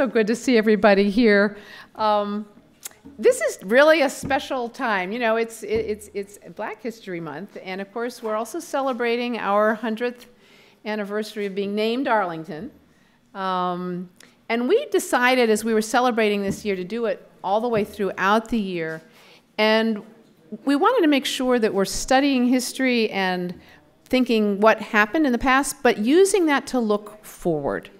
so good to see everybody here. Um, this is really a special time. You know, it's, it's, it's Black History Month, and of course, we're also celebrating our 100th anniversary of being named Arlington. Um, and we decided as we were celebrating this year to do it all the way throughout the year. And we wanted to make sure that we're studying history and thinking what happened in the past, but using that to look forward.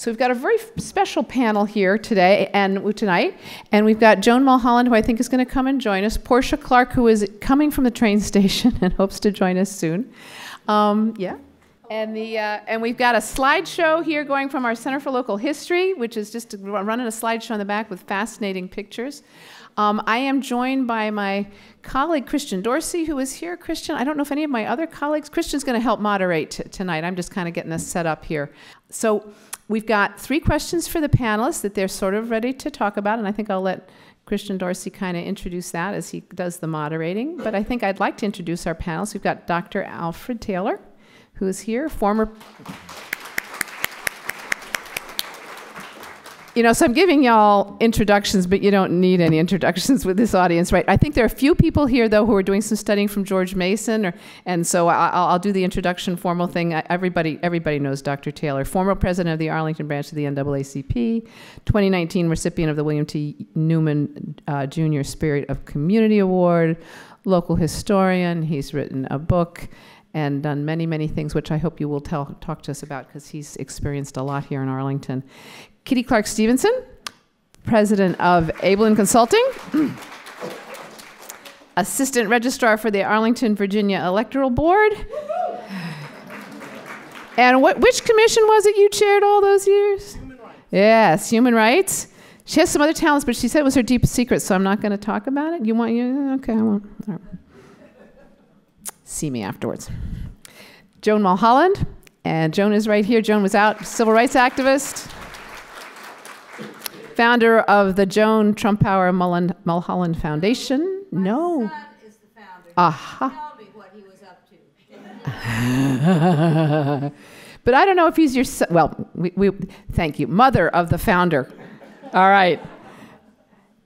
So we've got a very special panel here today and tonight, and we've got Joan Mulholland, who I think is going to come and join us, Portia Clark, who is coming from the train station and hopes to join us soon. Um, yeah. And, the, uh, and we've got a slideshow here going from our Center for Local History, which is just running a slideshow in the back with fascinating pictures. Um, I am joined by my colleague Christian Dorsey, who is here. Christian, I don't know if any of my other colleagues, Christian's going to help moderate tonight. I'm just kind of getting this set up here. So we've got three questions for the panelists that they're sort of ready to talk about, and I think I'll let Christian Dorsey kind of introduce that as he does the moderating. But I think I'd like to introduce our panelists. We've got Dr. Alfred Taylor, who is here, former You know, so I'm giving y'all introductions, but you don't need any introductions with this audience, right? I think there are a few people here, though, who are doing some studying from George Mason, or, and so I'll, I'll do the introduction formal thing. Everybody, everybody knows Dr. Taylor, former president of the Arlington branch of the NAACP, 2019 recipient of the William T. Newman uh, Jr. Spirit of Community Award, local historian. He's written a book and done many, many things, which I hope you will tell, talk to us about because he's experienced a lot here in Arlington. Kitty Clark Stevenson, president of Abelin Consulting, assistant registrar for the Arlington, Virginia Electoral Board. And what, which commission was it you chaired all those years? Human. Yes, human rights. She has some other talents, but she said it was her deepest secret, so I'm not going to talk about it. You want you? Okay, I won't. See me afterwards. Joan Mulholland, and Joan is right here. Joan was out, civil rights activist founder of the Joan Trumpauer Mullen, Mulholland Foundation. My no. son is the. Aha. Tell me what he was up to. but I don't know if he's your son. Well, we, we, thank you. Mother of the founder. All right.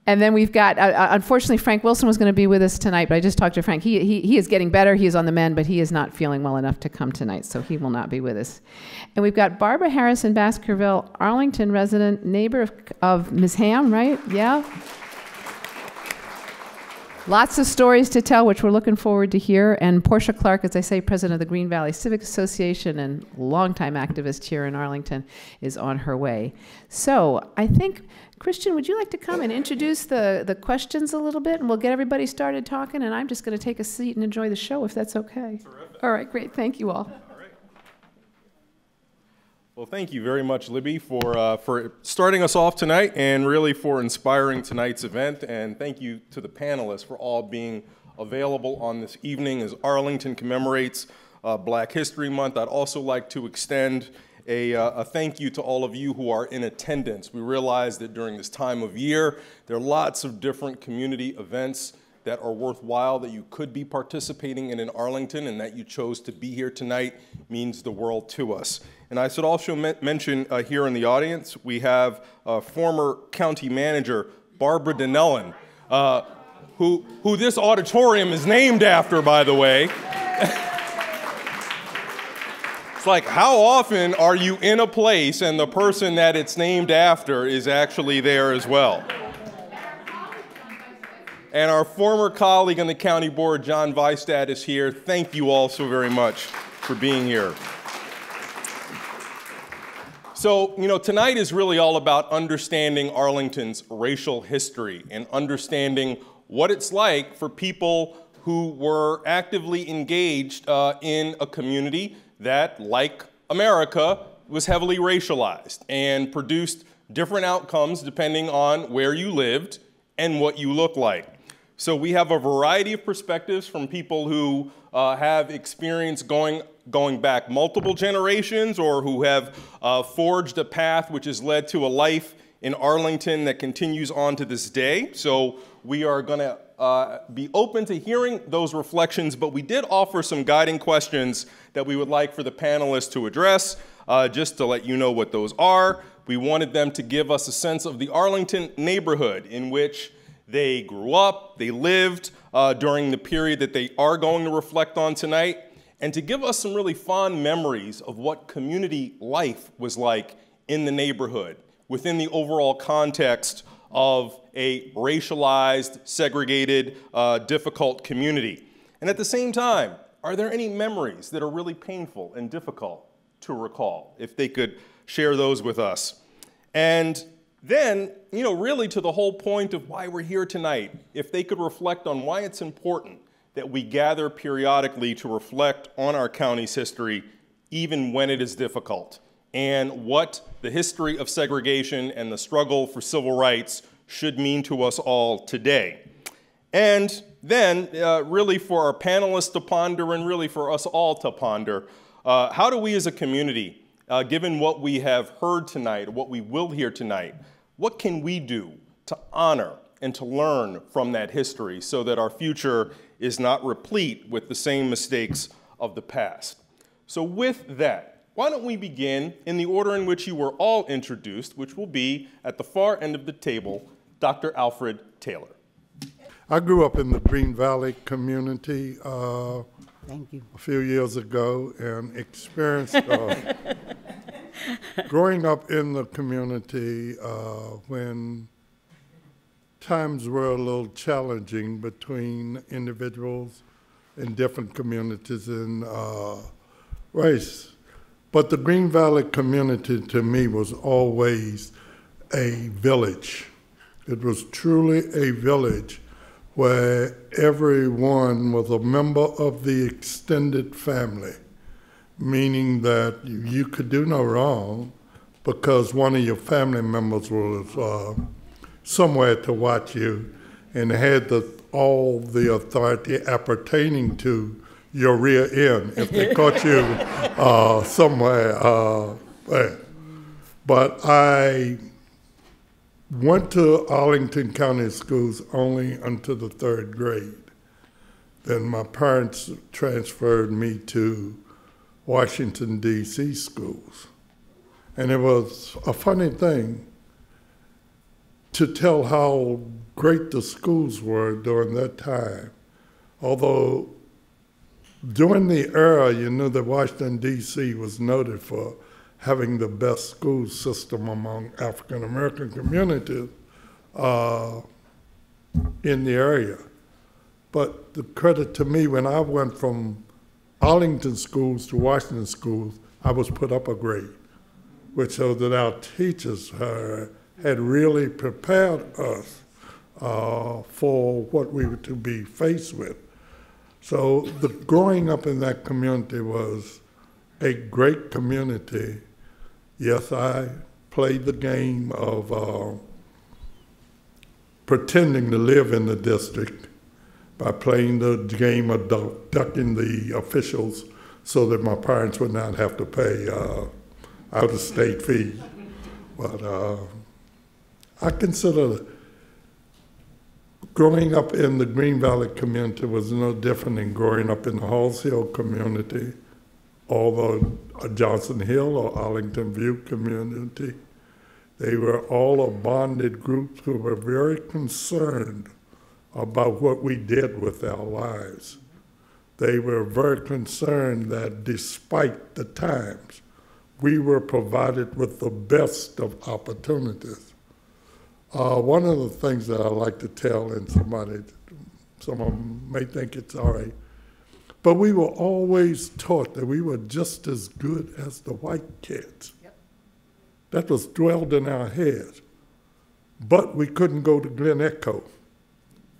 And then we've got, uh, uh, unfortunately, Frank Wilson was going to be with us tonight, but I just talked to Frank. He, he, he is getting better. He is on the mend, but he is not feeling well enough to come tonight, so he will not be with us. And we've got Barbara Harrison, Baskerville, Arlington resident, neighbor of, of Ms. Ham, right? Yeah? Lots of stories to tell, which we're looking forward to hear. And Portia Clark, as I say, president of the Green Valley Civic Association and longtime activist here in Arlington, is on her way. So I think Christian, would you like to come and introduce the, the questions a little bit, and we'll get everybody started talking, and I'm just going to take a seat and enjoy the show if that's okay. Terrific. All right, great. Thank you all. Well, thank you very much, Libby, for, uh, for starting us off tonight and really for inspiring tonight's event. And thank you to the panelists for all being available on this evening as Arlington commemorates uh, Black History Month. I'd also like to extend a, uh, a, thank you to all of you who are in attendance. We realize that during this time of year, there are lots of different community events that are worthwhile that you could be participating in in Arlington and that you chose to be here tonight means the world to us. And I should also mention uh, here in the audience, we have uh, former county manager Barbara Donnellan, uh, who, who this auditorium is named after, by the way. It's like, how often are you in a place and the person that it's named after is actually there as well? And our former colleague on the county board, John Vihstadt, is here. Thank you all so very much for being here. So, you know, tonight is really all about understanding Arlington's racial history and understanding what it's like for people who were actively engaged uh, in a community that, like America, was heavily racialized and produced different outcomes depending on where you lived and what you look like. So we have a variety of perspectives from people who uh, have experience going, going back multiple generations or who have uh, forged a path which has led to a life in Arlington that continues on to this day. So we are going to uh, be open to hearing those reflections, but we did offer some guiding questions that we would like for the panelists to address. Uh, just to let you know what those are, we wanted them to give us a sense of the Arlington neighborhood in which they grew up, they lived uh, during the period that they are going to reflect on tonight, and to give us some really fond memories of what community life was like in the neighborhood within the overall context of a racialized, segregated, uh, difficult community. And at the same time, are there any memories that are really painful and difficult to recall? If they could share those with us. And then, you know, really to the whole point of why we're here tonight, if they could reflect on why it's important that we gather periodically to reflect on our county's history, even when it is difficult, and what the history of segregation and the struggle for civil rights should mean to us all today. And then, uh, really, for our panelists to ponder, and really for us all to ponder, uh, how do we as a community, uh, given what we have heard tonight, what we will hear tonight, what can we do to honor and to learn from that history so that our future is not replete with the same mistakes of the past? So, with that, why don't we begin in the order in which you were all introduced, which will be at the far end of the table, Dr. Alfred Taylor. I grew up in the Green Valley community uh, Thank you. a few years ago and experienced uh, growing up in the community uh, when times were a little challenging between individuals in different communities and uh, race. But the Green Valley community to me was always a village. It was truly a village where everyone was a member of the extended family, meaning that you could do no wrong because one of your family members was uh, somewhere to watch you and had the, all the authority appertaining to your rear end if they caught you uh, somewhere uh. But I went to Arlington County Schools only until the third grade. Then my parents transferred me to Washington, D.C. schools. And it was a funny thing to tell how great the schools were during that time. Although during the era, you knew that Washington, D.C. was noted for having the best school system among African American communities uh, in the area. But the credit to me, when I went from Arlington schools to Washington schools, I was put up a grade, which showed that our teachers uh, had really prepared us uh, for what we were to be faced with. So the growing up in that community was a great community Yes, I played the game of uh, pretending to live in the district by playing the game of duck, ducking the officials so that my parents would not have to pay uh, out of state fee. But uh, I consider growing up in the Green Valley community was no different than growing up in the Halls Hill community although Johnson Hill or Arlington View community, they were all a bonded group who were very concerned about what we did with our lives. They were very concerned that despite the times, we were provided with the best of opportunities. Uh, one of the things that I like to tell, and somebody, some of them may think it's all right, but we were always taught that we were just as good as the white kids. Yep. That was dwelled in our heads. But we couldn't go to Glen Echo.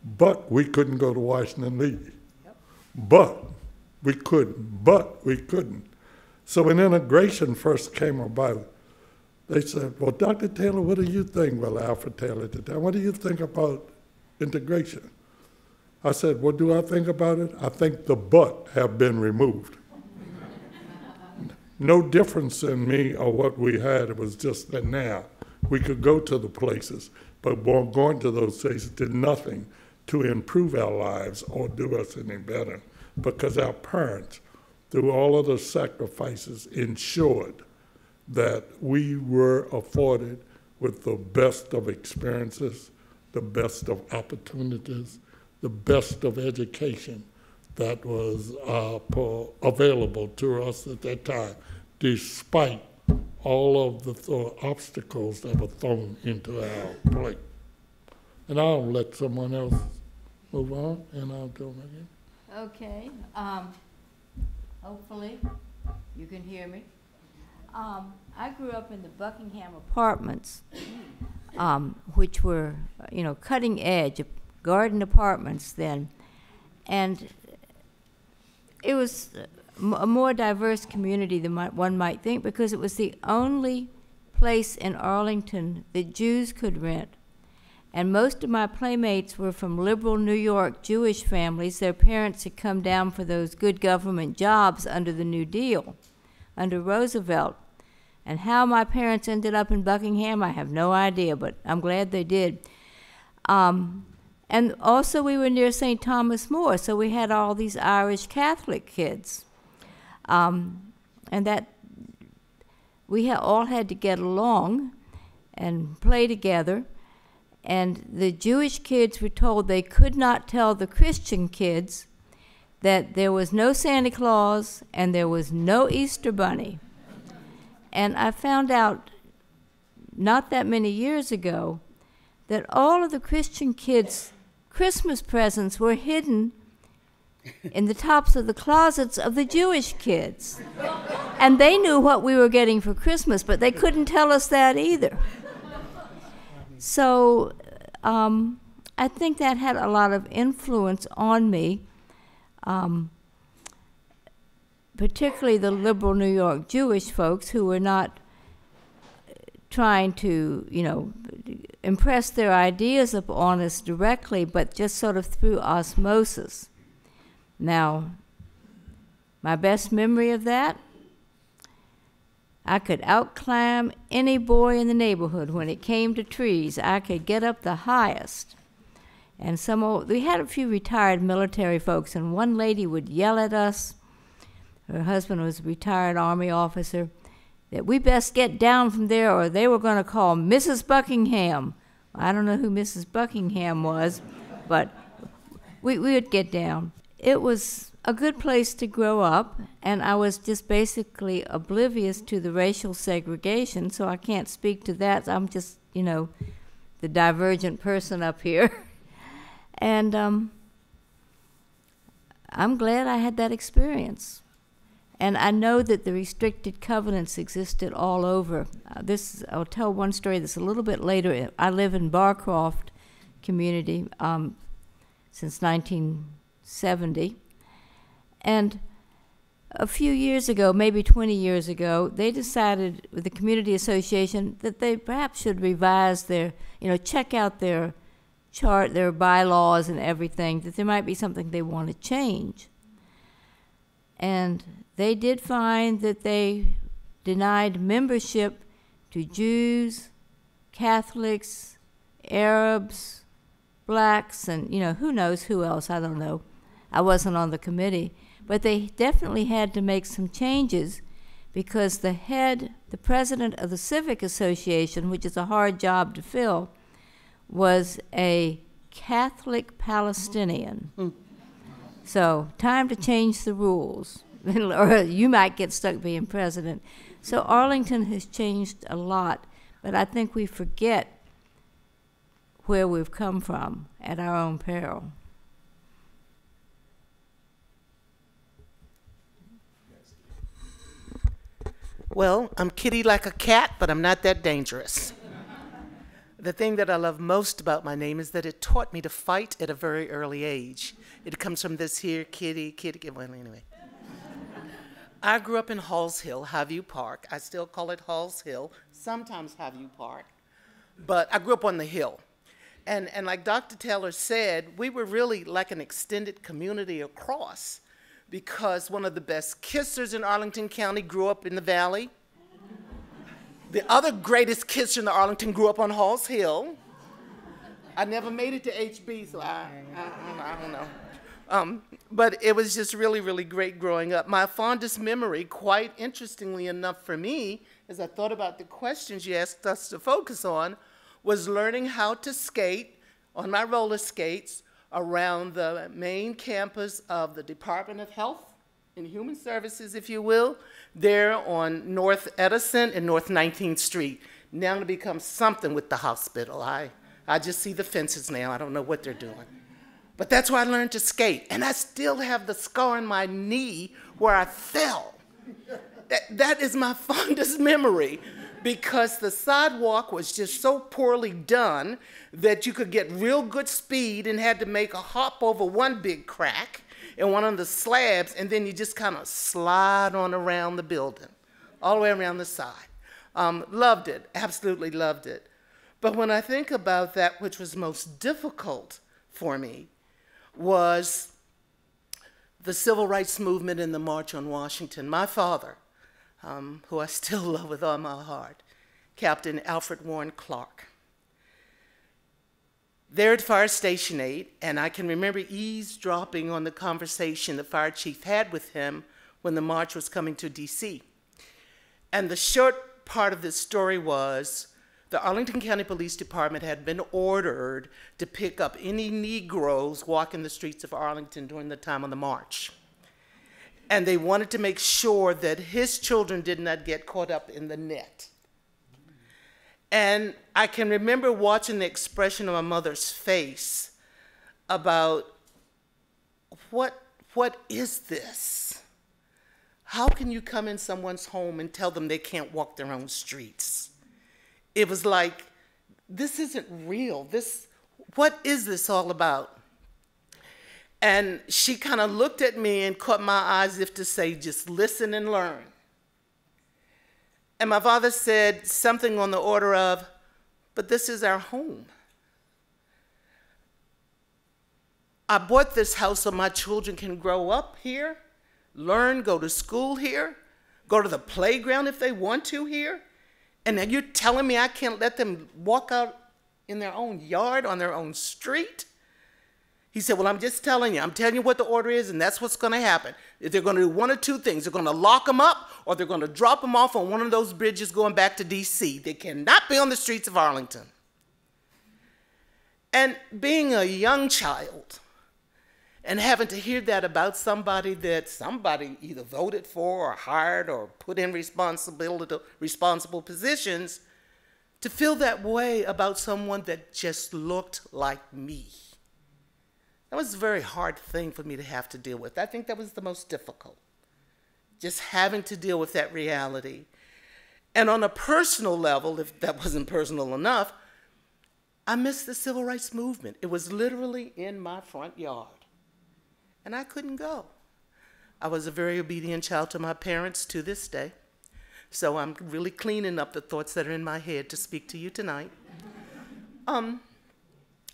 But we couldn't go to Washington Lee. Yep. But we couldn't. But we couldn't. So when integration first came about, they said, Well, Dr. Taylor, what do you think? Well, Alfred Taylor at the time, what do you think about integration? I said, What do I think about it? I think the but have been removed. no difference in me or what we had. It was just that now We could go to the places, but going to those places did nothing to improve our lives or do us any better because our parents, through all of the sacrifices, ensured that we were afforded with the best of experiences, the best of opportunities, the best of education that was uh, available to us at that time, despite all of the th- obstacles that were thrown into our plate. And I'll let someone else move on, and I'll do it again. Okay, um, hopefully you can hear me. Um, I grew up in the Buckingham Apartments, um, which were, you know, cutting edge, garden apartments then. And it was a more diverse community than one might think because it was the only place in Arlington that Jews could rent. And most of my playmates were from liberal New York Jewish families. Their parents had come down for those good government jobs under the New Deal, under Roosevelt. And how my parents ended up in Buckingham, I have no idea, but I'm glad they did. Um, and also, we were near St. Thomas More, so we had all these Irish Catholic kids. Um, and that we ha- all had to get along and play together. And the Jewish kids were told they could not tell the Christian kids that there was no Santa Claus and there was no Easter Bunny. And I found out not that many years ago that all of the Christian kids' Christmas presents were hidden in the tops of the closets of the Jewish kids. And they knew what we were getting for Christmas, but they couldn't tell us that either. So um, I think that had a lot of influence on me, um, particularly the liberal New York Jewish folks who were not trying to, you know, impress their ideas upon us directly, but just sort of through osmosis. Now, my best memory of that, I could outclimb any boy in the neighborhood when it came to trees. I could get up the highest. And some old, we had a few retired military folks, and one lady would yell at us. Her husband was a retired army officer that we best get down from there or they were going to call Mrs. Buckingham. I don't know who Mrs. Buckingham was, but we, we would get down. It was a good place to grow up, and I was just basically oblivious to the racial segregation, so I can't speak to that. I'm just, you know, the divergent person up here. and um, I'm glad I had that experience. And I know that the restricted covenants existed all over. Uh, this I'll tell one story that's a little bit later. I live in Barcroft community um, since 1970, and a few years ago, maybe 20 years ago, they decided with the community association that they perhaps should revise their, you know, check out their chart, their bylaws, and everything. That there might be something they want to change. And they did find that they denied membership to Jews, Catholics, Arabs, blacks, and you know, who knows who else, I don't know. I wasn't on the committee. But they definitely had to make some changes because the head, the president of the Civic Association, which is a hard job to fill, was a Catholic Palestinian. Hmm. So, time to change the rules, or you might get stuck being president. So, Arlington has changed a lot, but I think we forget where we've come from at our own peril. Well, I'm kitty like a cat, but I'm not that dangerous. the thing that I love most about my name is that it taught me to fight at a very early age. It comes from this here kitty, kitty, well, anyway. I grew up in Halls Hill, Highview Park. I still call it Halls Hill, sometimes Highview Park. But I grew up on the hill. And, and like Dr. Taylor said, we were really like an extended community across because one of the best kissers in Arlington County grew up in the valley. The other greatest kisser in the Arlington grew up on Halls Hill. I never made it to HB, so I, I, I don't know. Um, but it was just really, really great growing up. My fondest memory, quite interestingly enough for me, as I thought about the questions you asked us to focus on, was learning how to skate on my roller skates around the main campus of the Department of Health and Human Services, if you will, there on North Edison and North 19th Street. Now to become something with the hospital. I, I just see the fences now. I don't know what they're doing. But that's where I learned to skate. And I still have the scar on my knee where I fell. That, that is my fondest memory because the sidewalk was just so poorly done that you could get real good speed and had to make a hop over one big crack and one of the slabs, and then you just kind of slide on around the building, all the way around the side. Um, loved it, absolutely loved it. But when I think about that which was most difficult for me was the civil rights movement and the March on Washington. My father, um, who I still love with all my heart, Captain Alfred Warren Clark. There at Fire Station 8, and I can remember eavesdropping on the conversation the fire chief had with him when the march was coming to DC. And the short part of this story was the Arlington County Police Department had been ordered to pick up any Negroes walking the streets of Arlington during the time of the march. And they wanted to make sure that his children did not get caught up in the net. And I can remember watching the expression of my mother's face about what, what is this? How can you come in someone's home and tell them they can't walk their own streets? It was like, this isn't real. This, what is this all about? And she kind of looked at me and caught my eyes as if to say, just listen and learn. And my father said something on the order of, but this is our home. I bought this house so my children can grow up here, learn, go to school here, go to the playground if they want to here. And then you're telling me I can't let them walk out in their own yard, on their own street? He said, Well, I'm just telling you. I'm telling you what the order is, and that's what's going to happen. They're going to do one or two things. They're going to lock them up, or they're going to drop them off on one of those bridges going back to D.C. They cannot be on the streets of Arlington. And being a young child and having to hear that about somebody that somebody either voted for or hired or put in responsibility, responsible positions, to feel that way about someone that just looked like me that was a very hard thing for me to have to deal with. I think that was the most difficult, just having to deal with that reality. And on a personal level, if that wasn't personal enough, I missed the civil rights movement. It was literally in my front yard. And I couldn't go. I was a very obedient child to my parents to this day. So I'm really cleaning up the thoughts that are in my head to speak to you tonight. Um,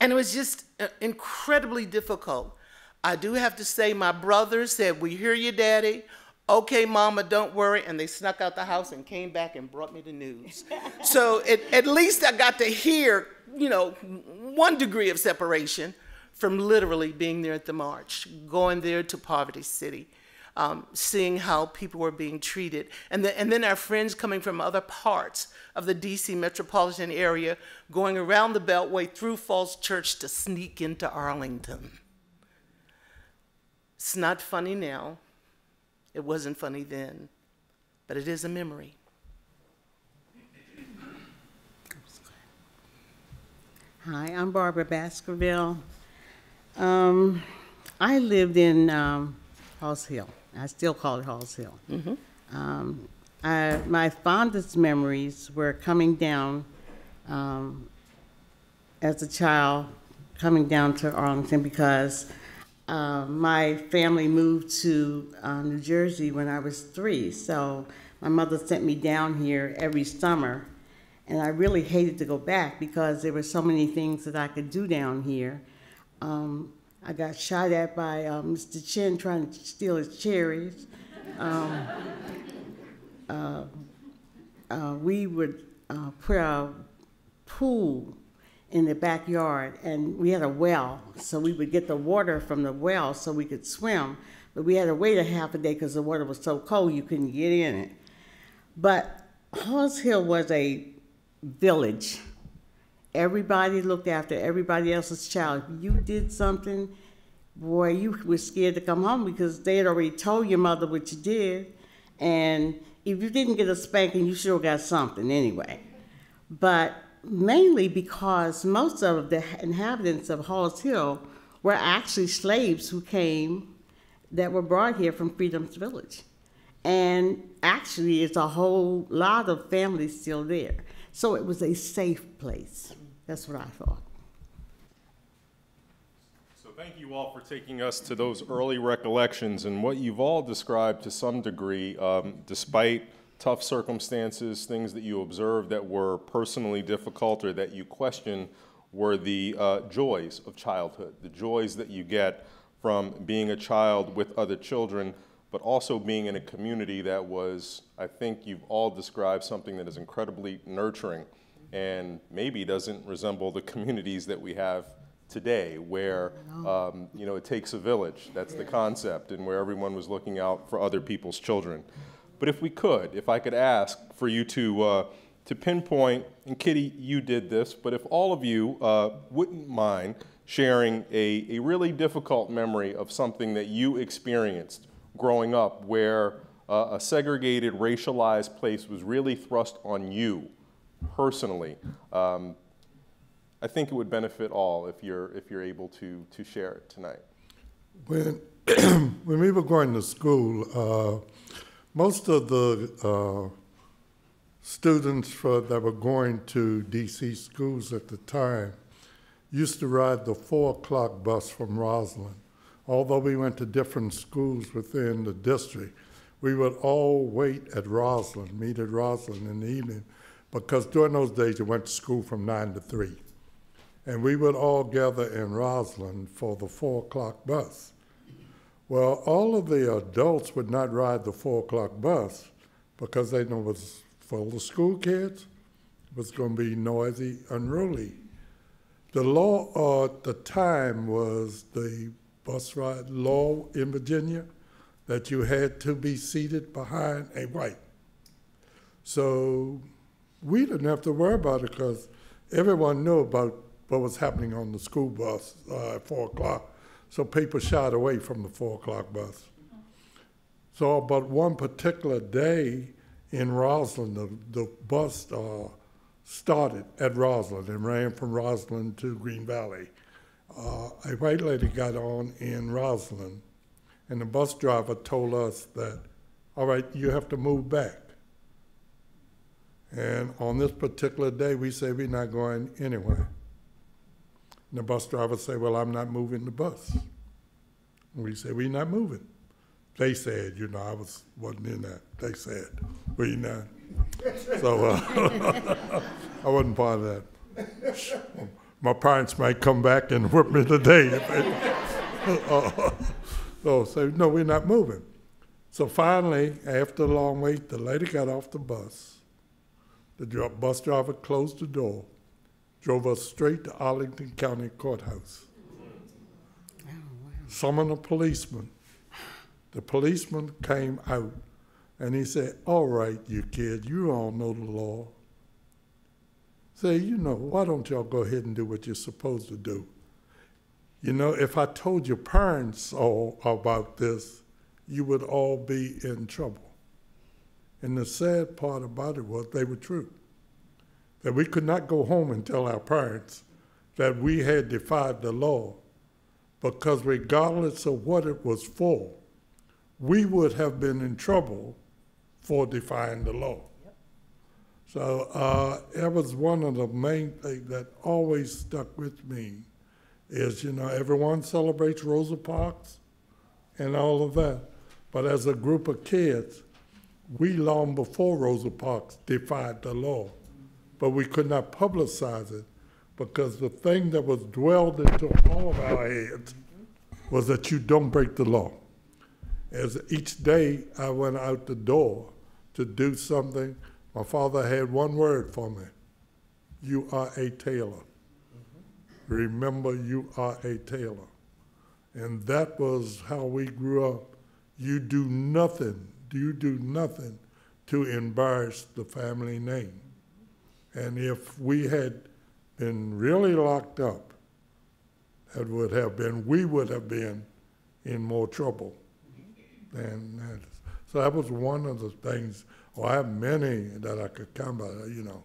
and it was just uh, incredibly difficult. I do have to say, my brother said, We hear you, Daddy. Okay, Mama, don't worry. And they snuck out the house and came back and brought me the news. so it, at least I got to hear, you know, one degree of separation from literally being there at the march, going there to Poverty City um, seeing how people were being treated. And, the, and then our friends coming from other parts of the DC metropolitan area going around the Beltway through Falls Church to sneak into Arlington. It's not funny now. It wasn't funny then, but it is a memory. Hi, I'm Barbara Baskerville. Um, I lived in um, Halls Hill. I still call it Halls Hill. Mm-hmm. Um, I, my fondest memories were coming down um, as a child, coming down to Arlington because uh, my family moved to uh, New Jersey when I was three. So my mother sent me down here every summer. And I really hated to go back because there were so many things that I could do down here. Um, I got shot at by uh, Mr. Chin trying to steal his cherries. Um, uh, uh, we would uh, put a pool in the backyard, and we had a well, so we would get the water from the well so we could swim. But we had to wait a half a day because the water was so cold you couldn't get in it. But Halls Hill was a village. Everybody looked after everybody else's child. If you did something, boy, you were scared to come home because they had already told your mother what you did. And if you didn't get a spanking, you sure got something anyway. But mainly because most of the inhabitants of Halls Hill were actually slaves who came that were brought here from Freedman's Village. And actually, it's a whole lot of families still there. So it was a safe place. That's what I thought. So thank you all for taking us to those early recollections and what you've all described to some degree, um, despite tough circumstances, things that you observed that were personally difficult or that you question were the uh, joys of childhood, the joys that you get from being a child with other children, but also being in a community that was, I think you've all described something that is incredibly nurturing and maybe doesn't resemble the communities that we have today, where um, you know it takes a village. That's the concept, and where everyone was looking out for other people's children. But if we could, if I could ask for you to uh, to pinpoint, and Kitty, you did this, but if all of you uh, wouldn't mind sharing a, a really difficult memory of something that you experienced growing up, where uh, a segregated, racialized place was really thrust on you personally. Um, I think it would benefit all if you're if you're able to to share it tonight. When, when we were going to school, uh, most of the uh, students for, that were going to DC schools at the time used to ride the four o'clock bus from Rosslyn. Although we went to different schools within the district, we would all wait at Rosslyn, meet at Rosslyn in the evening, because during those days you went to school from nine to three. And we would all gather in Rosslyn for the four o'clock bus. Well, all of the adults would not ride the four o'clock bus because they know it was full of school kids, it was going to be noisy, unruly. The law at the time was the bus ride law in Virginia that you had to be seated behind a white. So we didn't have to worry about it because everyone knew about what was happening on the school bus uh, at four o'clock. So people shied away from the four o'clock bus. So, but one particular day in Rosslyn, the, the bus uh, started at Rosslyn and ran from Rosslyn to Green Valley. Uh, a white lady got on in Rosslyn, and the bus driver told us that, all right, you have to move back. And on this particular day, we say we're not going anywhere. And the bus driver said, well, I'm not moving the bus. And we say, we're not moving. They said, you know, I was, wasn't in that. They said, we not. So uh, I wasn't part of that. My parents might come back and whip me today. uh, so say, no, we're not moving. So finally, after a long wait, the lady got off the bus. The bus driver closed the door, drove us straight to Arlington County Courthouse. Summoned a policeman. The policeman came out and he said, All right, you kid, you all know the law. Say, you know, why don't y'all go ahead and do what you're supposed to do? You know, if I told your parents all about this, you would all be in trouble. And the sad part about it was they were true. That we could not go home and tell our parents that we had defied the law because, regardless of what it was for, we would have been in trouble for defying the law. So uh, that was one of the main things that always stuck with me is, you know, everyone celebrates Rosa Parks and all of that. But as a group of kids, we long before Rosa Parks defied the law, but we could not publicize it because the thing that was dwelled into all of our heads was that you don't break the law. As each day I went out the door to do something My father had one word for me. You are a Taylor. Remember, you are a Taylor. And that was how we grew up. You do nothing, you do nothing to embarrass the family name. And if we had been really locked up, that would have been, we would have been in more trouble than that. So that was one of the things, well, I have many that I could come by, you know.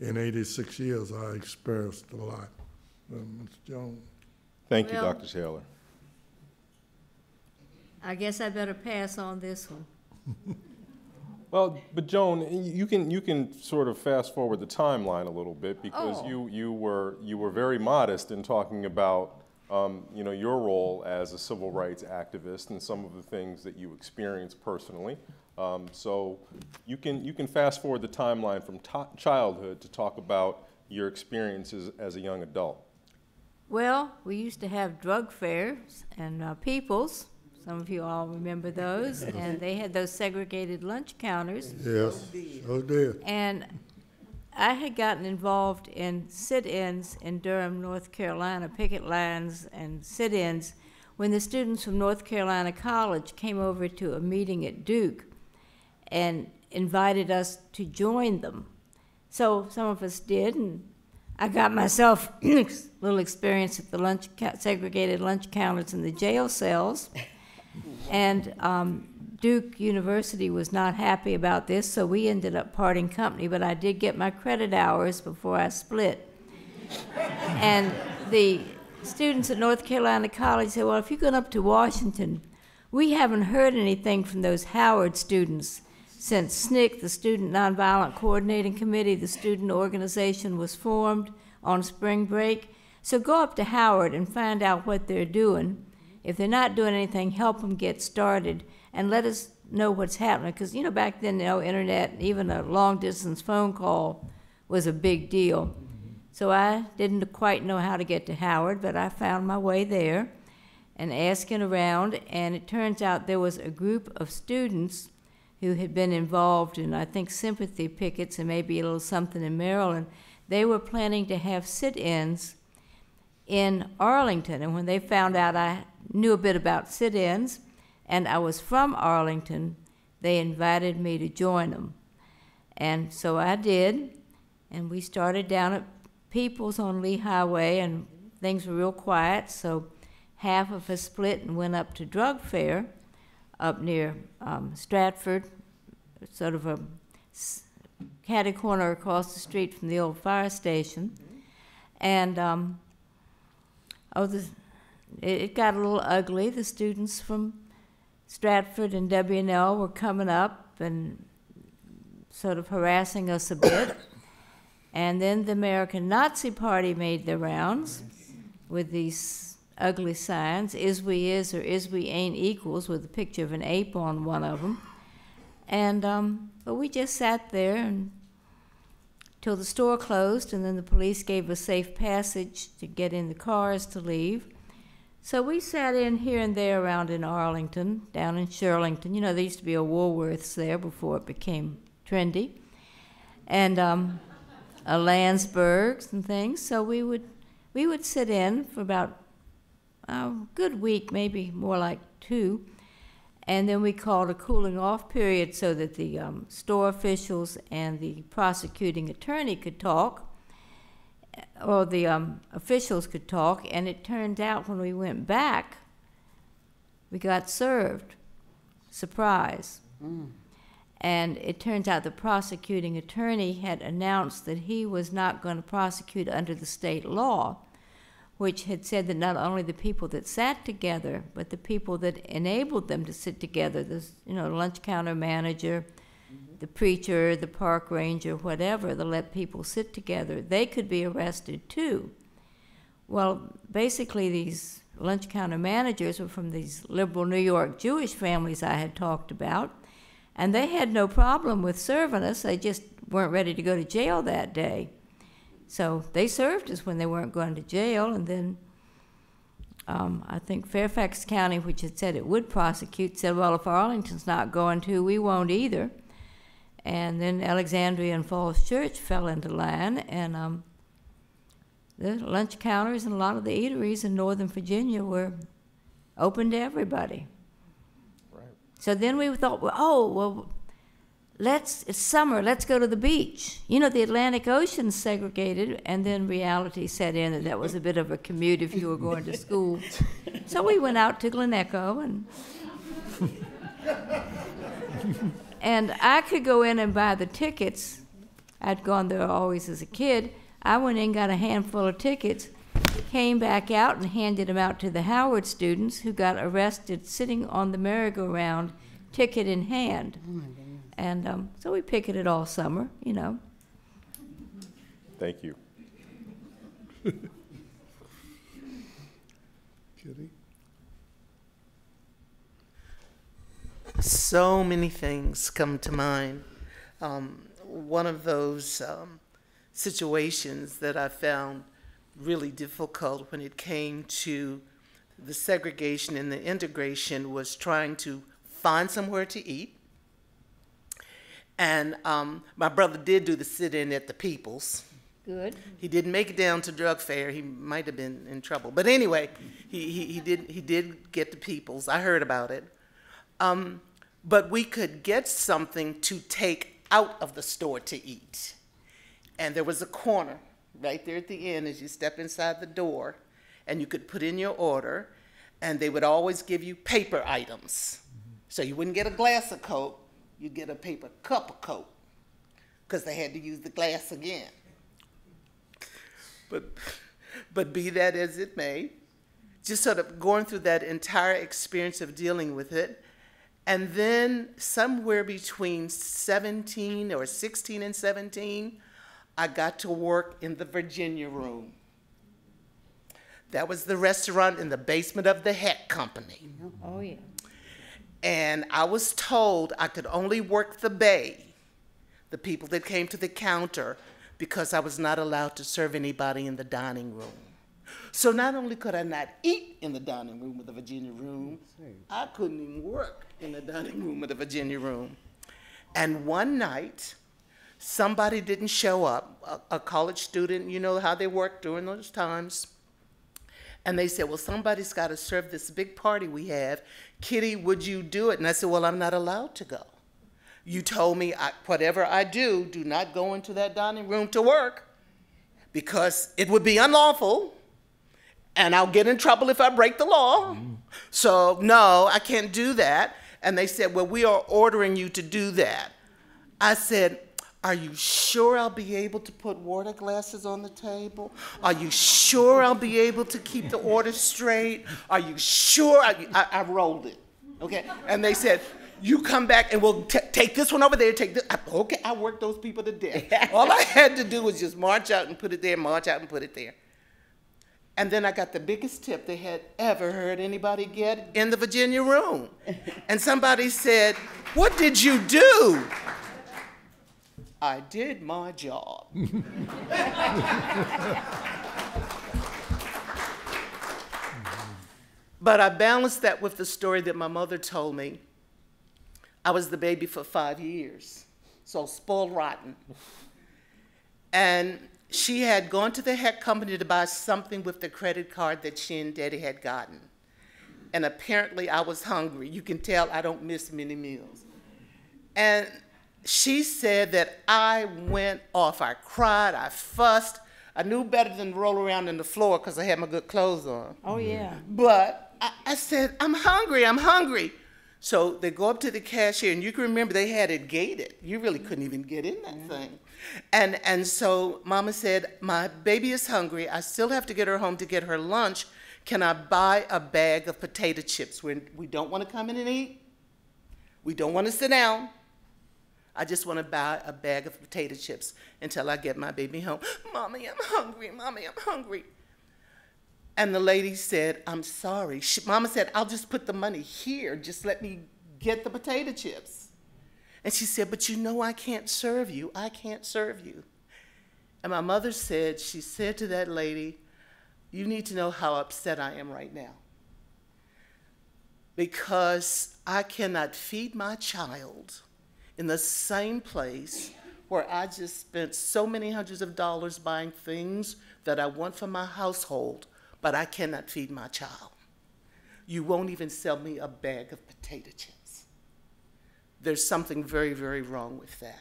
In 86 years, I experienced a lot. Uh, Mr. Jones? Thank you, Dr. Taylor. I guess I better pass on this one. Well, but Joan, you can, you can sort of fast forward the timeline a little bit because Oh. you, you were, you were very modest in talking about, um, you know, your role as a civil rights activist and some of the things that you experienced personally. Um, so you can, you can fast forward the timeline from childhood to talk about your experiences as a young adult. Well, we used to have drug fairs and uh, Peoples. Some of you all remember those. And they had those segregated lunch counters. Yes, so did. And I had gotten involved in sit-ins in Durham, North Carolina, picket lines and sit-ins, when the students from North Carolina College came over to a meeting at Duke and invited us to join them. So some of us did, and I got myself a little experience at the lunch segregated lunch counters in the jail cells. And um, Duke University was not happy about this, so we ended up parting company, but I did get my credit hours before I split. And the students at North Carolina College said, Well, if you're going up to Washington, we haven't heard anything from those Howard students since SNCC, the Student Nonviolent Coordinating Committee, the student organization, was formed on spring break. So go up to Howard and find out what they're doing. If they're not doing anything, help them get started and let us know what's happening. Because, you know, back then, no internet, even a long distance phone call was a big deal. So I didn't quite know how to get to Howard, but I found my way there and asking around, and it turns out there was a group of students who had been involved in, I think, sympathy pickets and maybe a little something in Maryland. They were planning to have sit-ins in Arlington, and when they found out I knew a bit about sit-ins and I was from Arlington, they invited me to join them. And so I did, and we started down at Peoples on Lee Highway, and things were real quiet, so half of us split and went up to Drug Fair up near um, Stratford, sort of a catty corner across the street from the old fire station. And um, oh, the, it, it got a little ugly. The students from Stratford and W&L were coming up and sort of harassing us a bit. And then the American Nazi Party made their rounds with these ugly signs, is we is or is we ain't equals, with a picture of an ape on one of them. And, um, but we just sat there and till the store closed, and then the police gave us safe passage to get in the cars to leave. So we sat in here and there around in Arlington, down in Shirlington. You know, there used to be a Woolworths there before it became trendy. And, um, a Lansburghs and things. So we would we would sit in for about a good week, maybe more like two, and then we called a cooling off period so that the um, store officials and the prosecuting attorney could talk, or the um, officials could talk. And it turned out when we went back, we got served. Surprise. And it turns out the prosecuting attorney had announced that he was not going to prosecute under the state law, which had said that not only the people that sat together, but the people that enabled them to sit together, the you know lunch counter manager, the preacher, the park ranger, whatever, that let people sit together, they could be arrested too. Well, basically, these lunch counter managers were from these liberal New York Jewish families I had talked about. And they had no problem with serving us. They just weren't ready to go to jail that day. So they served us when they weren't going to jail. And then um, I think Fairfax County, which had said it would prosecute, said, well, if Arlington's not going to, we won't either. And then Alexandria and Falls Church fell into line, and um, the lunch counters and a lot of the eateries in Northern Virginia were open to everybody. Right. So then we thought, well, oh, well, let's, it's summer, let's go to the beach. You know, the Atlantic Ocean's segregated, and then reality set in, and that was a bit of a commute if you were going to school. So we went out to Glen Echo, and and I could go in and buy the tickets. I'd gone there always as a kid. I went in, got a handful of tickets, came back out and handed them out to the Howard students who got arrested sitting on the merry-go-round, ticket in hand. Oh And um, so we picketed all summer, you know. Thank you. So many things come to mind. Um, one of those um, situations that I found really difficult when it came to the segregation and the integration was trying to find somewhere to eat. And um, my brother did do the sit-in at the Peoples. Good. He didn't make it down to drug fair. He might have been in trouble. But anyway, he, he, he did he did get the peoples. I heard about it. Um, but we could get something to take out of the store to eat. And there was a corner right there at the end as you step inside the door, and you could put in your order, and they would always give you paper items. So you wouldn't get a glass of Coke, you'd get a paper cup of Coke, because they had to use the glass again. But, but be that as it may, just sort of going through that entire experience of dealing with it. And then somewhere between 17 or 16 and 17, I got to work in the Virginia room. That was the restaurant in the basement of the Hecht Company. Oh, yeah. And I was told I could only work the bay, the people that came to the counter, because I was not allowed to serve anybody in the dining room. So not only could I not eat in the dining room of the Virginia room, I couldn't even work in the dining room of the Virginia room. And one night, somebody didn't show up, a, a college student, you know how they work during those times. And they said, well, somebody's got to serve this big party we have. Kitty, would you do it? And I said, well, I'm not allowed to go. You told me I, whatever I do, do not go into that dining room to work because it would be unlawful and I'll get in trouble if I break the law. So, no, I can't do that. And they said, well, we are ordering you to do that. I said, are you sure I'll be able to put water glasses on the table? Are you sure I'll be able to keep the order straight? Are you sure? I, I, I rolled it, okay? And they said, you come back and we'll take this one over there, take this. I, okay, I worked those people to death. All I had to do was just march out and put it there, march out and put it there. And then I got the biggest tip they had ever heard anybody get in the Virginia room. And somebody said, What did you do? I did my job. but I balanced that with the story that my mother told me. I was the baby for five years, so spoiled rotten. And she had gone to the Hecht Company to buy something with the credit card that she and Daddy had gotten. And apparently I was hungry. You can tell I don't miss many meals. And she said that I went off. I cried, I fussed. I knew better than to roll around in the floor because I had my good clothes on. Oh, yeah. But I, I said, I'm hungry, I'm hungry. So they go up to the cashier, and you can remember they had it gated. You really couldn't even get in that thing. And, and so Mama said, My baby is hungry. I still have to get her home to get her lunch. Can I buy a bag of potato chips? We're, we don't want to come in and eat. We don't want to sit down. I just want to buy a bag of potato chips until I get my baby home. Mommy, I'm hungry. Mommy, I'm hungry. And the lady said, I'm sorry. She, Mama said, I'll just put the money here. Just let me get the potato chips. And she said, But you know I can't serve you. I can't serve you. And my mother said, She said to that lady, You need to know how upset I am right now. Because I cannot feed my child in the same place where I just spent so many hundreds of dollars buying things that I want for my household, but I cannot feed my child. You won't even sell me a bag of potato chips. There's something very, very wrong with that.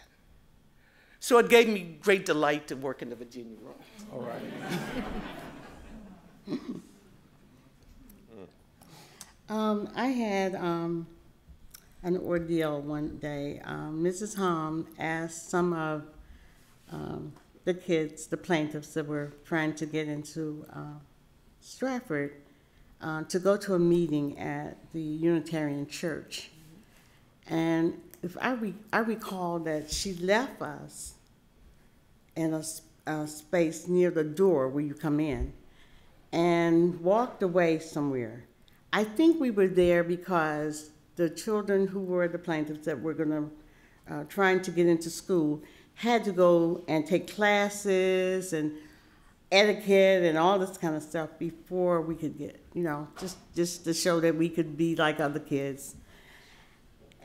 So it gave me great delight to work in the Virginia room. All right. Um, I had um, an ordeal one day. Um, Mrs. Hom asked some of um, the kids, the plaintiffs that were trying to get into uh, Stratford, uh, to go to a meeting at the Unitarian Church. And if I, re- I recall that she left us in a space near the door where you come in and walked away somewhere. I think we were there because the children who were the plaintiffs that were gonna, uh, trying to get into school had to go and take classes and etiquette and all this kind of stuff before we could get, you know, just, just to show that we could be like other kids.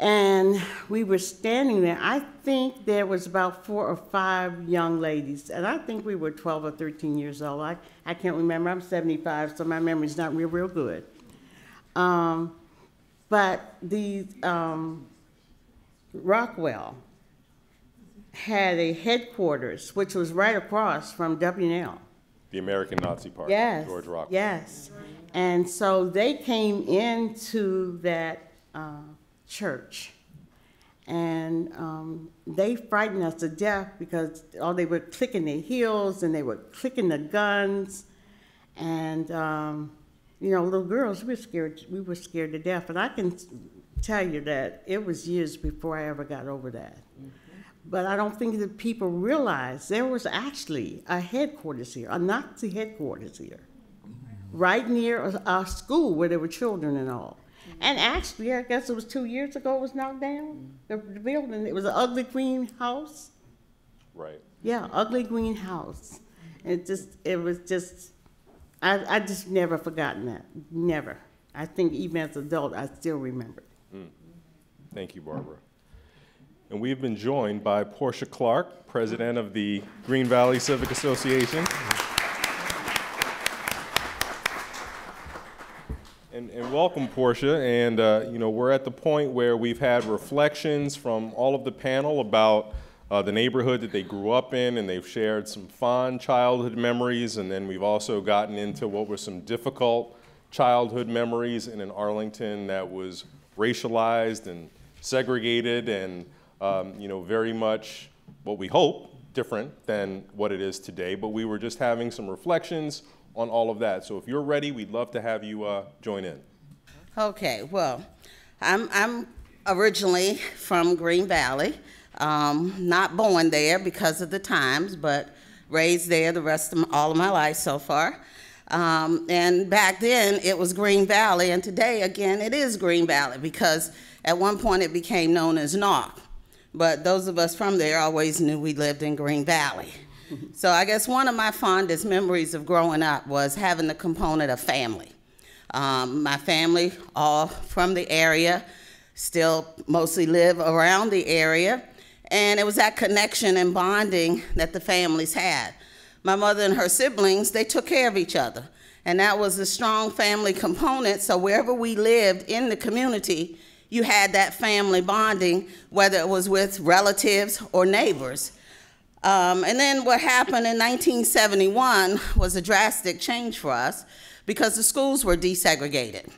And we were standing there. I think there was about four or five young ladies, and I think we were 12 or 13 years old. I, I can't remember. I'm 75, so my memory's not real, real good. Um, but the um, Rockwell had a headquarters, which was right across from WNL. The American Nazi Party. Yes. George Rockwell. Yes. And so they came into that uh, church. And um, they frightened us to death because all they were clicking their heels and they were clicking the guns. And, um, you know, little girls, we were scared, we were scared to death. And I can tell you that it was years before I ever got over that. But I don't think that people realize there was actually a headquarters here, a Nazi headquarters here, right near a school where there were children and all. And actually, I guess it was two years ago it was knocked down. Mm-hmm. The, the building, it was an ugly green house. Right. Yeah, ugly green house. It just, it was just, I, I just never forgotten that. Never. I think even as an adult, I still remember. Mm. Thank you, Barbara. And we've been joined by Portia Clark, President of the Green Valley Civic Association. And, welcome, Portia. And, uh, you know, we're at the point where we've had reflections from all of the panel about uh, the neighborhood that they grew up in, and they've shared some fond childhood memories. And then we've also gotten into what were some difficult childhood memories in an Arlington that was racialized and segregated and, um, you know, very much what we hope different than what it is today. But we were just having some reflections on all of that. So if you're ready, we'd love to have you uh, join in. Okay, well, I'm, I'm originally from Green Valley. Um, not born there because of the times, but raised there the rest of all of my life so far. Um, and back then it was Green Valley, and today again it is Green Valley because at one point it became known as Nauck. But those of us from there always knew we lived in Green Valley. So I guess one of my fondest memories of growing up was having the component of family. Um, my family, all from the area, still mostly live around the area, and it was that connection and bonding that the families had. My mother and her siblings, they took care of each other, and that was a strong family component. So wherever we lived in the community, you had that family bonding, whether it was with relatives or neighbors. Um, and then what happened in 1971 was a drastic change for us because the schools were desegregated.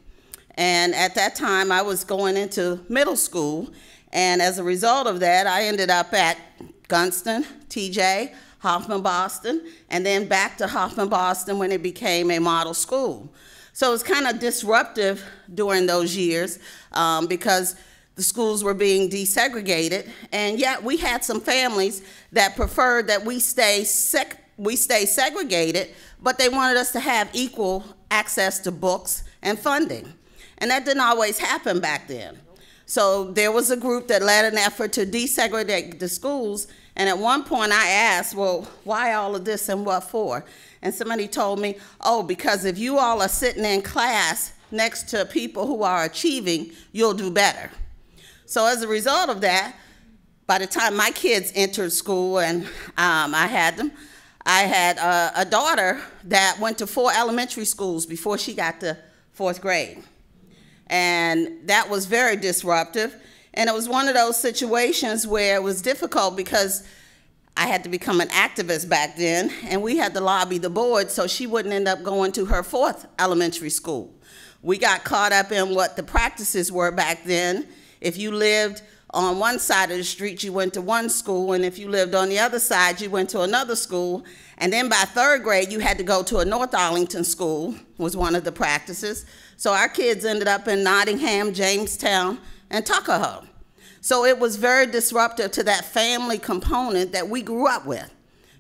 And at that time, I was going into middle school, and as a result of that, I ended up at Gunston, TJ, Hoffman Boston, and then back to Hoffman Boston when it became a model school. So it was kind of disruptive during those years um, because the schools were being desegregated, and yet we had some families that preferred that we stay sec- we stay segregated, but they wanted us to have equal access to books and funding. And that didn't always happen back then. So there was a group that led an effort to desegregate the schools, and at one point I asked, well, why all of this and what for? And somebody told me, oh, because if you all are sitting in class next to people who are achieving, you'll do better. So as a result of that, by the time my kids entered school and um, I had them, I had a, a daughter that went to four elementary schools before she got to fourth grade. And that was very disruptive. And it was one of those situations where it was difficult because I had to become an activist back then, and we had to lobby the board so she wouldn't end up going to her fourth elementary school. We got caught up in what the practices were back then. If you lived on one side of the street, you went to one school, and if you lived on the other side, you went to another school. And then by third grade, you had to go to a North Arlington school, was one of the practices. So our kids ended up in Nottingham, Jamestown, and Tuckahoe. So it was very disruptive to that family component that we grew up with.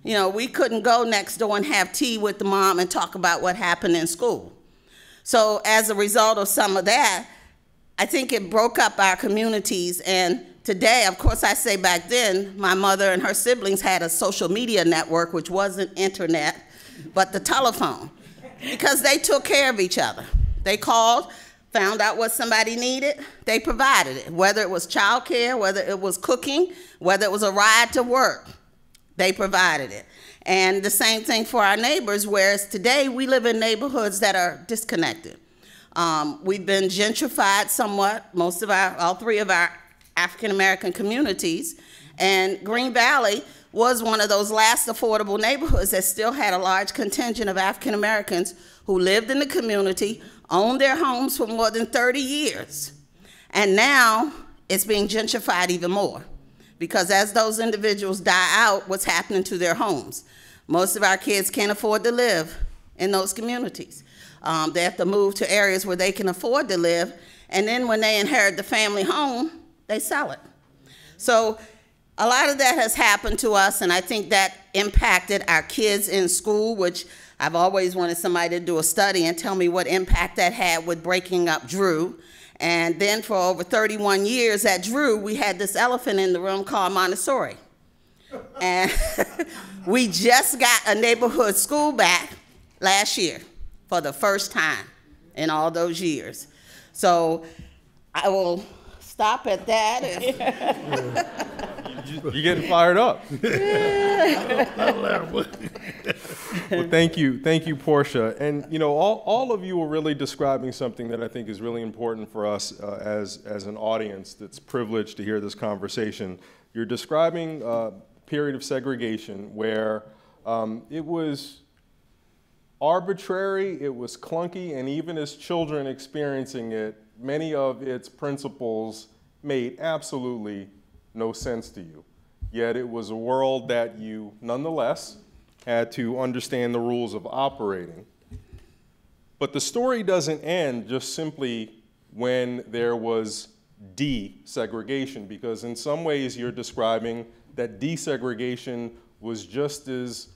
You know, we couldn't go next door and have tea with the mom and talk about what happened in school. So as a result of some of that, I think it broke up our communities. And today, of course, I say back then, my mother and her siblings had a social media network, which wasn't internet, but the telephone, because they took care of each other. They called, found out what somebody needed, they provided it, whether it was childcare, whether it was cooking, whether it was a ride to work, they provided it. And the same thing for our neighbors, whereas today we live in neighborhoods that are disconnected. Um, we've been gentrified somewhat, most of our, all three of our African American communities, and Green Valley was one of those last affordable neighborhoods that still had a large contingent of African Americans who lived in the community, owned their homes for more than 30 years. And now it's being gentrified even more because as those individuals die out, what's happening to their homes? Most of our kids can't afford to live in those communities. Um, they have to move to areas where they can afford to live, and then when they inherit the family home, they sell it. So a lot of that has happened to us, and I think that impacted our kids in school, which I've always wanted somebody to do a study and tell me what impact that had with breaking up Drew. And then for over 31 years at Drew, we had this elephant in the room called Montessori. And we just got a neighborhood school back last year for the first time in all those years. So I will stop at that. You're getting fired up. well, thank you, thank you, Portia. And you know, all, all of you are really describing something that I think is really important for us uh, as as an audience that's privileged to hear this conversation. You're describing a period of segregation where um, it was arbitrary, it was clunky, and even as children experiencing it, many of its principles made absolutely no sense to you. Yet it was a world that you nonetheless had to understand the rules of operating. But the story doesn't end just simply when there was desegregation, because in some ways you're describing that desegregation was just as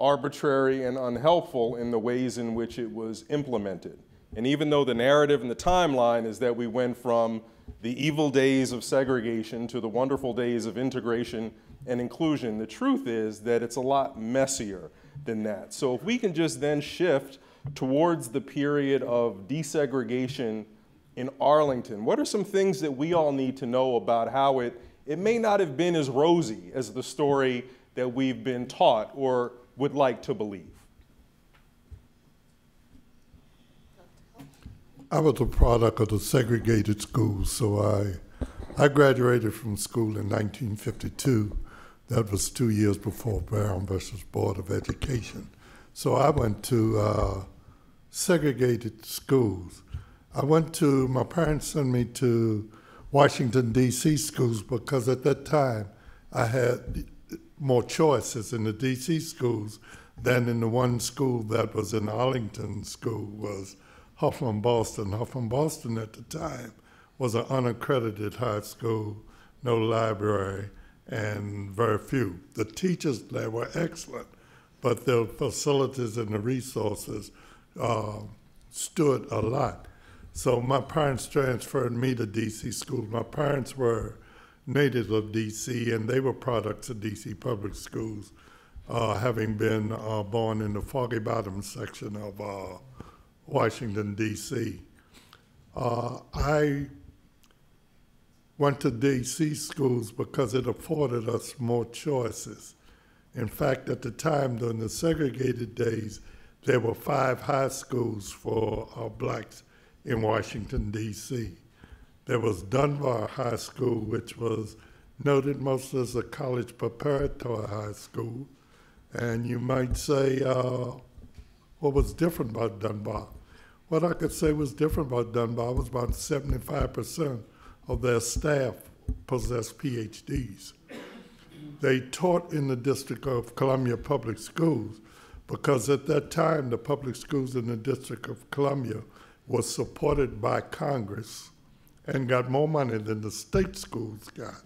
arbitrary and unhelpful in the ways in which it was implemented. And even though the narrative and the timeline is that we went from the evil days of segregation to the wonderful days of integration and inclusion, the truth is that it's a lot messier than that. So if we can just then shift towards the period of desegregation in Arlington, what are some things that we all need to know about how it, it may not have been as rosy as the story that we've been taught or would like to believe? I was a product of the segregated schools, so I, I graduated from school in 1952. That was two years before Brown versus Board of Education. So I went to uh, segregated schools. I went to, my parents sent me to Washington, D.C. schools because at that time I had more choices in the D.C. schools than in the one school that was in Arlington School was Hoffman Boston. Hoffman Boston at the time was an unaccredited high school, no library, and very few. The teachers there were excellent, but the facilities and the resources uh, stood a lot. So my parents transferred me to DC schools. My parents were natives of DC, and they were products of DC public schools, uh, having been uh, born in the Foggy Bottom section of uh, Washington, D.C. Uh, I went to DC schools because it afforded us more choices. In fact, at the time during the segregated days, there were five high schools for uh, blacks in Washington, D.C. There was Dunbar High School, which was noted mostly as a college preparatory high school. And you might say, uh, what was different about Dunbar? What I could say was different about Dunbar was about 75% of their staff possessed PhDs. They taught in the District of Columbia Public Schools because at that time the public schools in the District of Columbia was supported by Congress and got more money than the state schools got.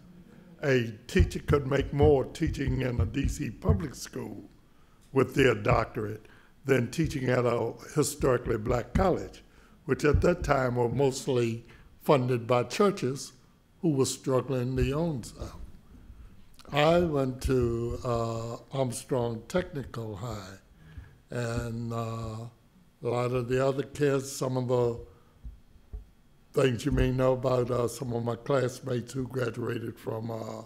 A teacher could make more teaching in a DC public school with their doctorate than teaching at a historically black college, which at that time were mostly funded by churches who were struggling their own self. I went to uh, Armstrong Technical High, and uh, a lot of the other kids, some of the things you may know about uh, some of my classmates who graduated from uh,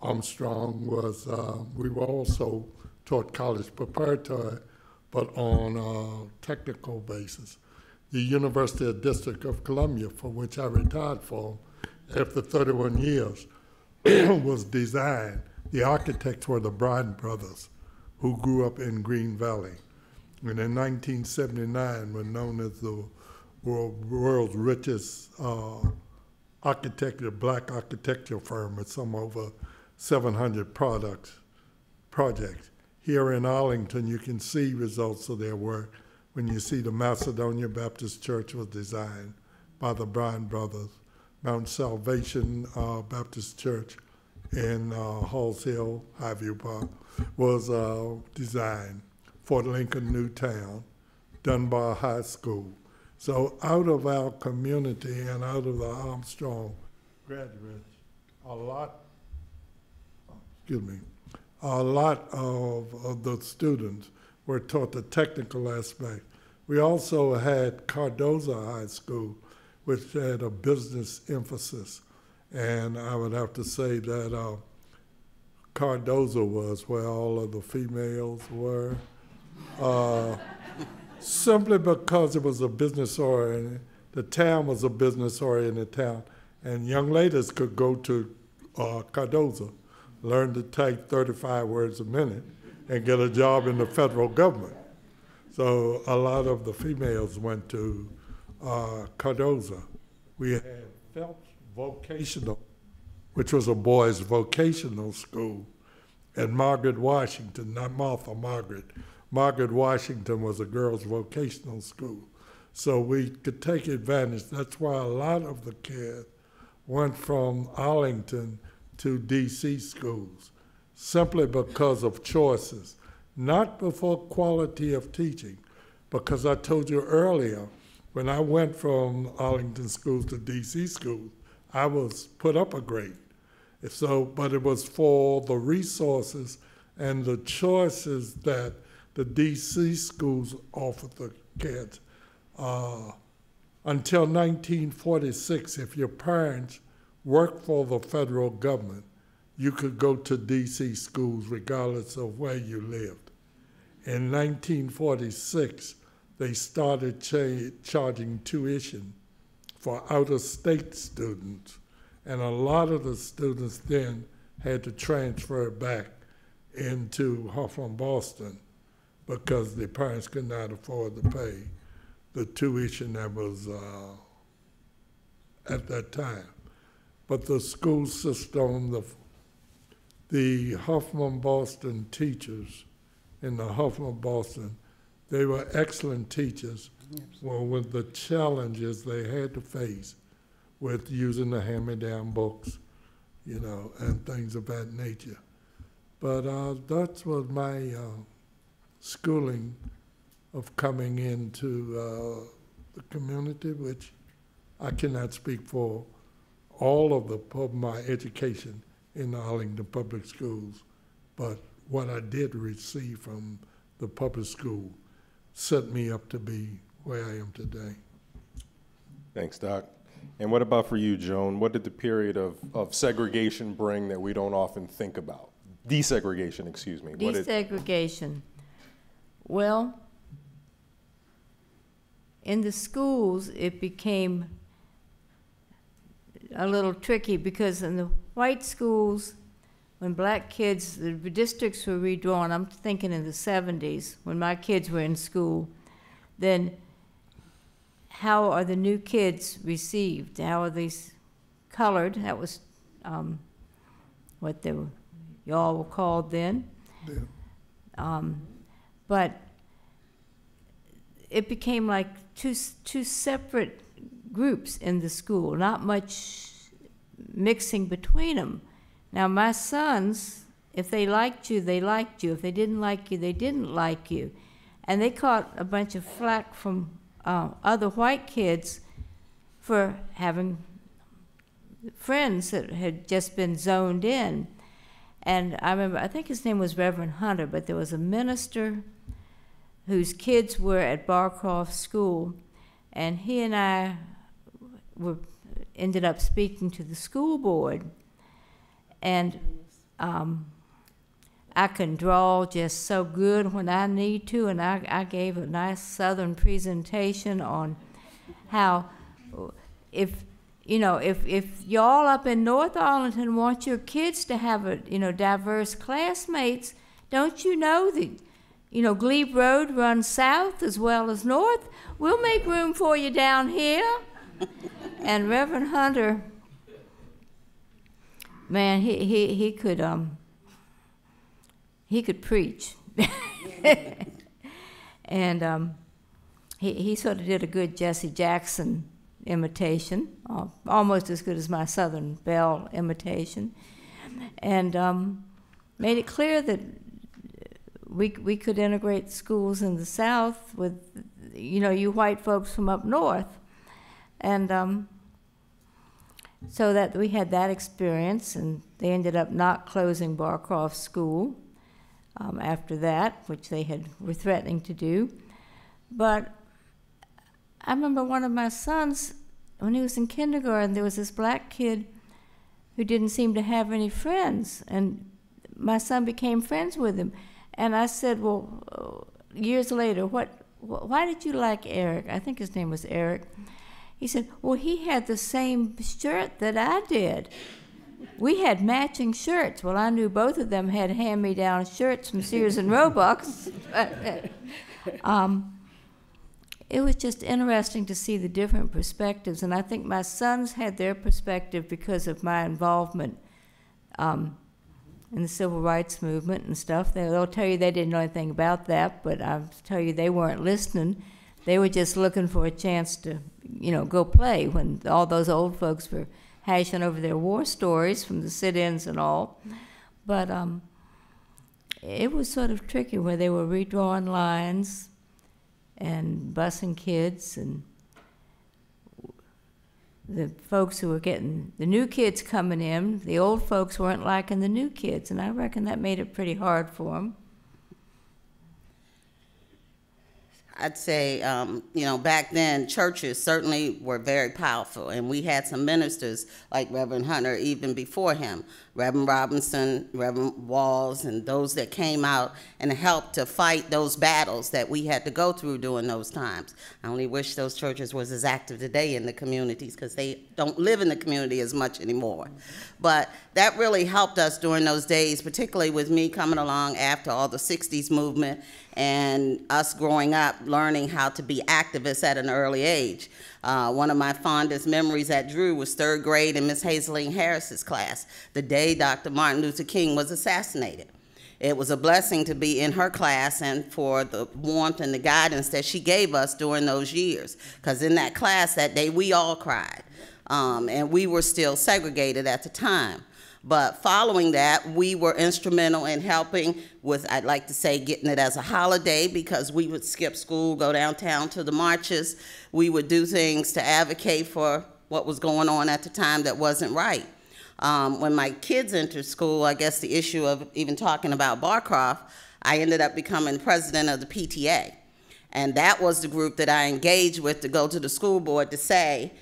Armstrong was uh, we were also taught college preparatory, but on a technical basis. The University of District of Columbia, for which I retired from after 31 years, was designed. The architects were the Bryant brothers, who grew up in Green Valley. And in 1979, were known as the world's richest uh, architecture, black architecture firm with some over 700 products, projects. Here in Arlington, you can see results of their work when you see the Macedonia Baptist Church was designed by the Bryant brothers. Mount Salvation uh, Baptist Church in uh, Halls Hill, Highview Park, was uh, designed. Fort Lincoln Newtown, Dunbar High School. So out of our community and out of the Armstrong graduates, a lot, excuse me, a lot of, of the students were taught the technical aspect. We also had Cardozo High School, which had a business emphasis. And I would have to say that uh, Cardozo was where all of the females were. Uh, simply because it was a business oriented, the town was a business oriented town, and young ladies could go to uh, Cardozo, learn to type 35 words a minute, and get a job in the federal government. So a lot of the females went to uh, Cardozo. We had Phelps Vocational, which was a boys' vocational school, and Margaret Washington, not Martha, Margaret. Margaret Washington was a girls' vocational school. So we could take advantage. That's why a lot of the kids went from Arlington to DC schools, simply because of choices, not before quality of teaching. Because I told you earlier, when I went from Arlington schools to DC schools, I was put up a grade. So, but it was for the resources and the choices that the DC schools offered the kids. Uh, until 1946, if your parents worked for the federal government, you could go to DC schools regardless of where you lived. In 1946, they started cha charging tuition for out of state students, and a lot of the students then had to transfer back into Hoffman Boston because the parents could not afford to pay the tuition that was uh, at that time. But the school system, the, the Hoffman Boston teachers in the Hoffman Boston, they were excellent teachers. Well, with the challenges they had to face with using the hand-me-down books, you know, and things of that nature. But uh, that was my uh, schooling of coming into uh, the community, which I cannot speak for all of the pub, my education in the Arlington Public Schools, but what I did receive from the public school set me up to be where I am today. Thanks, Doc. And what about for you, Joan? What did the period of, of segregation bring that we don't often think about? Desegregation, excuse me. What did- Desegregation. Well, in the schools, it became a little tricky because in the white schools, when black kids, the districts were redrawn, I'm thinking in the 70s, when my kids were in school, then how are the new kids received? How are these colored? That was um, what they were, y'all were called then. Um, but it became like two, two separate groups in the school, not much mixing between them. Now, my sons, if they liked you, they liked you. If they didn't like you, they didn't like you. And they caught a bunch of flack from uh, other white kids for having friends that had just been zoned in. And I remember, I think his name was Reverend Hunter, but there was a minister whose kids were at Barcroft School, and he and I were ended up speaking to the school board, and um, I can draw just so good when I need to, and I, I gave a nice Southern presentation on how if you know if if y'all up in North Arlington want your kids to have a you know diverse classmates, don't you know that you know Glebe Road runs south as well as north? We'll make room for you down here. and Reverend Hunter, man, he he he could um he could preach, and um he he sort of did a good Jesse Jackson imitation, uh, almost as good as my Southern Belle imitation, and um, made it clear that we we could integrate schools in the South with, you know, you white folks from up north, and um, so that we had that experience, and they ended up not closing Barcroft School um, after that, which they had were threatening to do, but I remember one of my sons, when he was in kindergarten, there was this black kid who didn't seem to have any friends, and my son became friends with him. And I said, well, years later, what, why did you like Eric? I think his name was Eric. He said, well, he had the same shirt that I did. We had matching shirts. Well, I knew both of them had hand-me-down shirts from Sears and Roebuck. um, it was just interesting to see the different perspectives, and I think my sons had their perspective because of my involvement um, in the civil rights movement and stuff. They, they'll tell you they didn't know anything about that, but I'll tell you they weren't listening. They were just looking for a chance to, you know, go play when all those old folks were hashing over their war stories from the sit-ins and all. But um, it was sort of tricky where they were redrawing lines and busing kids and the folks who were getting the new kids coming in, the old folks weren't liking the new kids, and I reckon that made it pretty hard for them. I'd say, um, you know, back then, churches certainly were very powerful, and we had some ministers like Reverend Hunter even before him, Reverend Robinson, Reverend Walls, and those that came out and helped to fight those battles that we had to go through during those times. I only wish those churches was as active today in the communities because they don't live in the community as much anymore. But that really helped us during those days, particularly with me coming along after all the 60s movement and us growing up learning how to be activists at an early age. Uh, one of my fondest memories at Drew was third grade in Miss Hazeline Harris's class, the day Dr. Martin Luther King was assassinated. It was a blessing to be in her class and for the warmth and the guidance that she gave us during those years. Because in that class that day, we all cried. Um, and we were still segregated at the time. But following that, we were instrumental in helping with, I'd like to say, getting it as a holiday because we would skip school, go downtown to the marches. We would do things to advocate for what was going on at the time that wasn't right. Um, when my kids entered school, I guess the issue of even talking about Barcroft, I ended up becoming president of the PTA. And that was the group that I engaged with to go to the school board to say,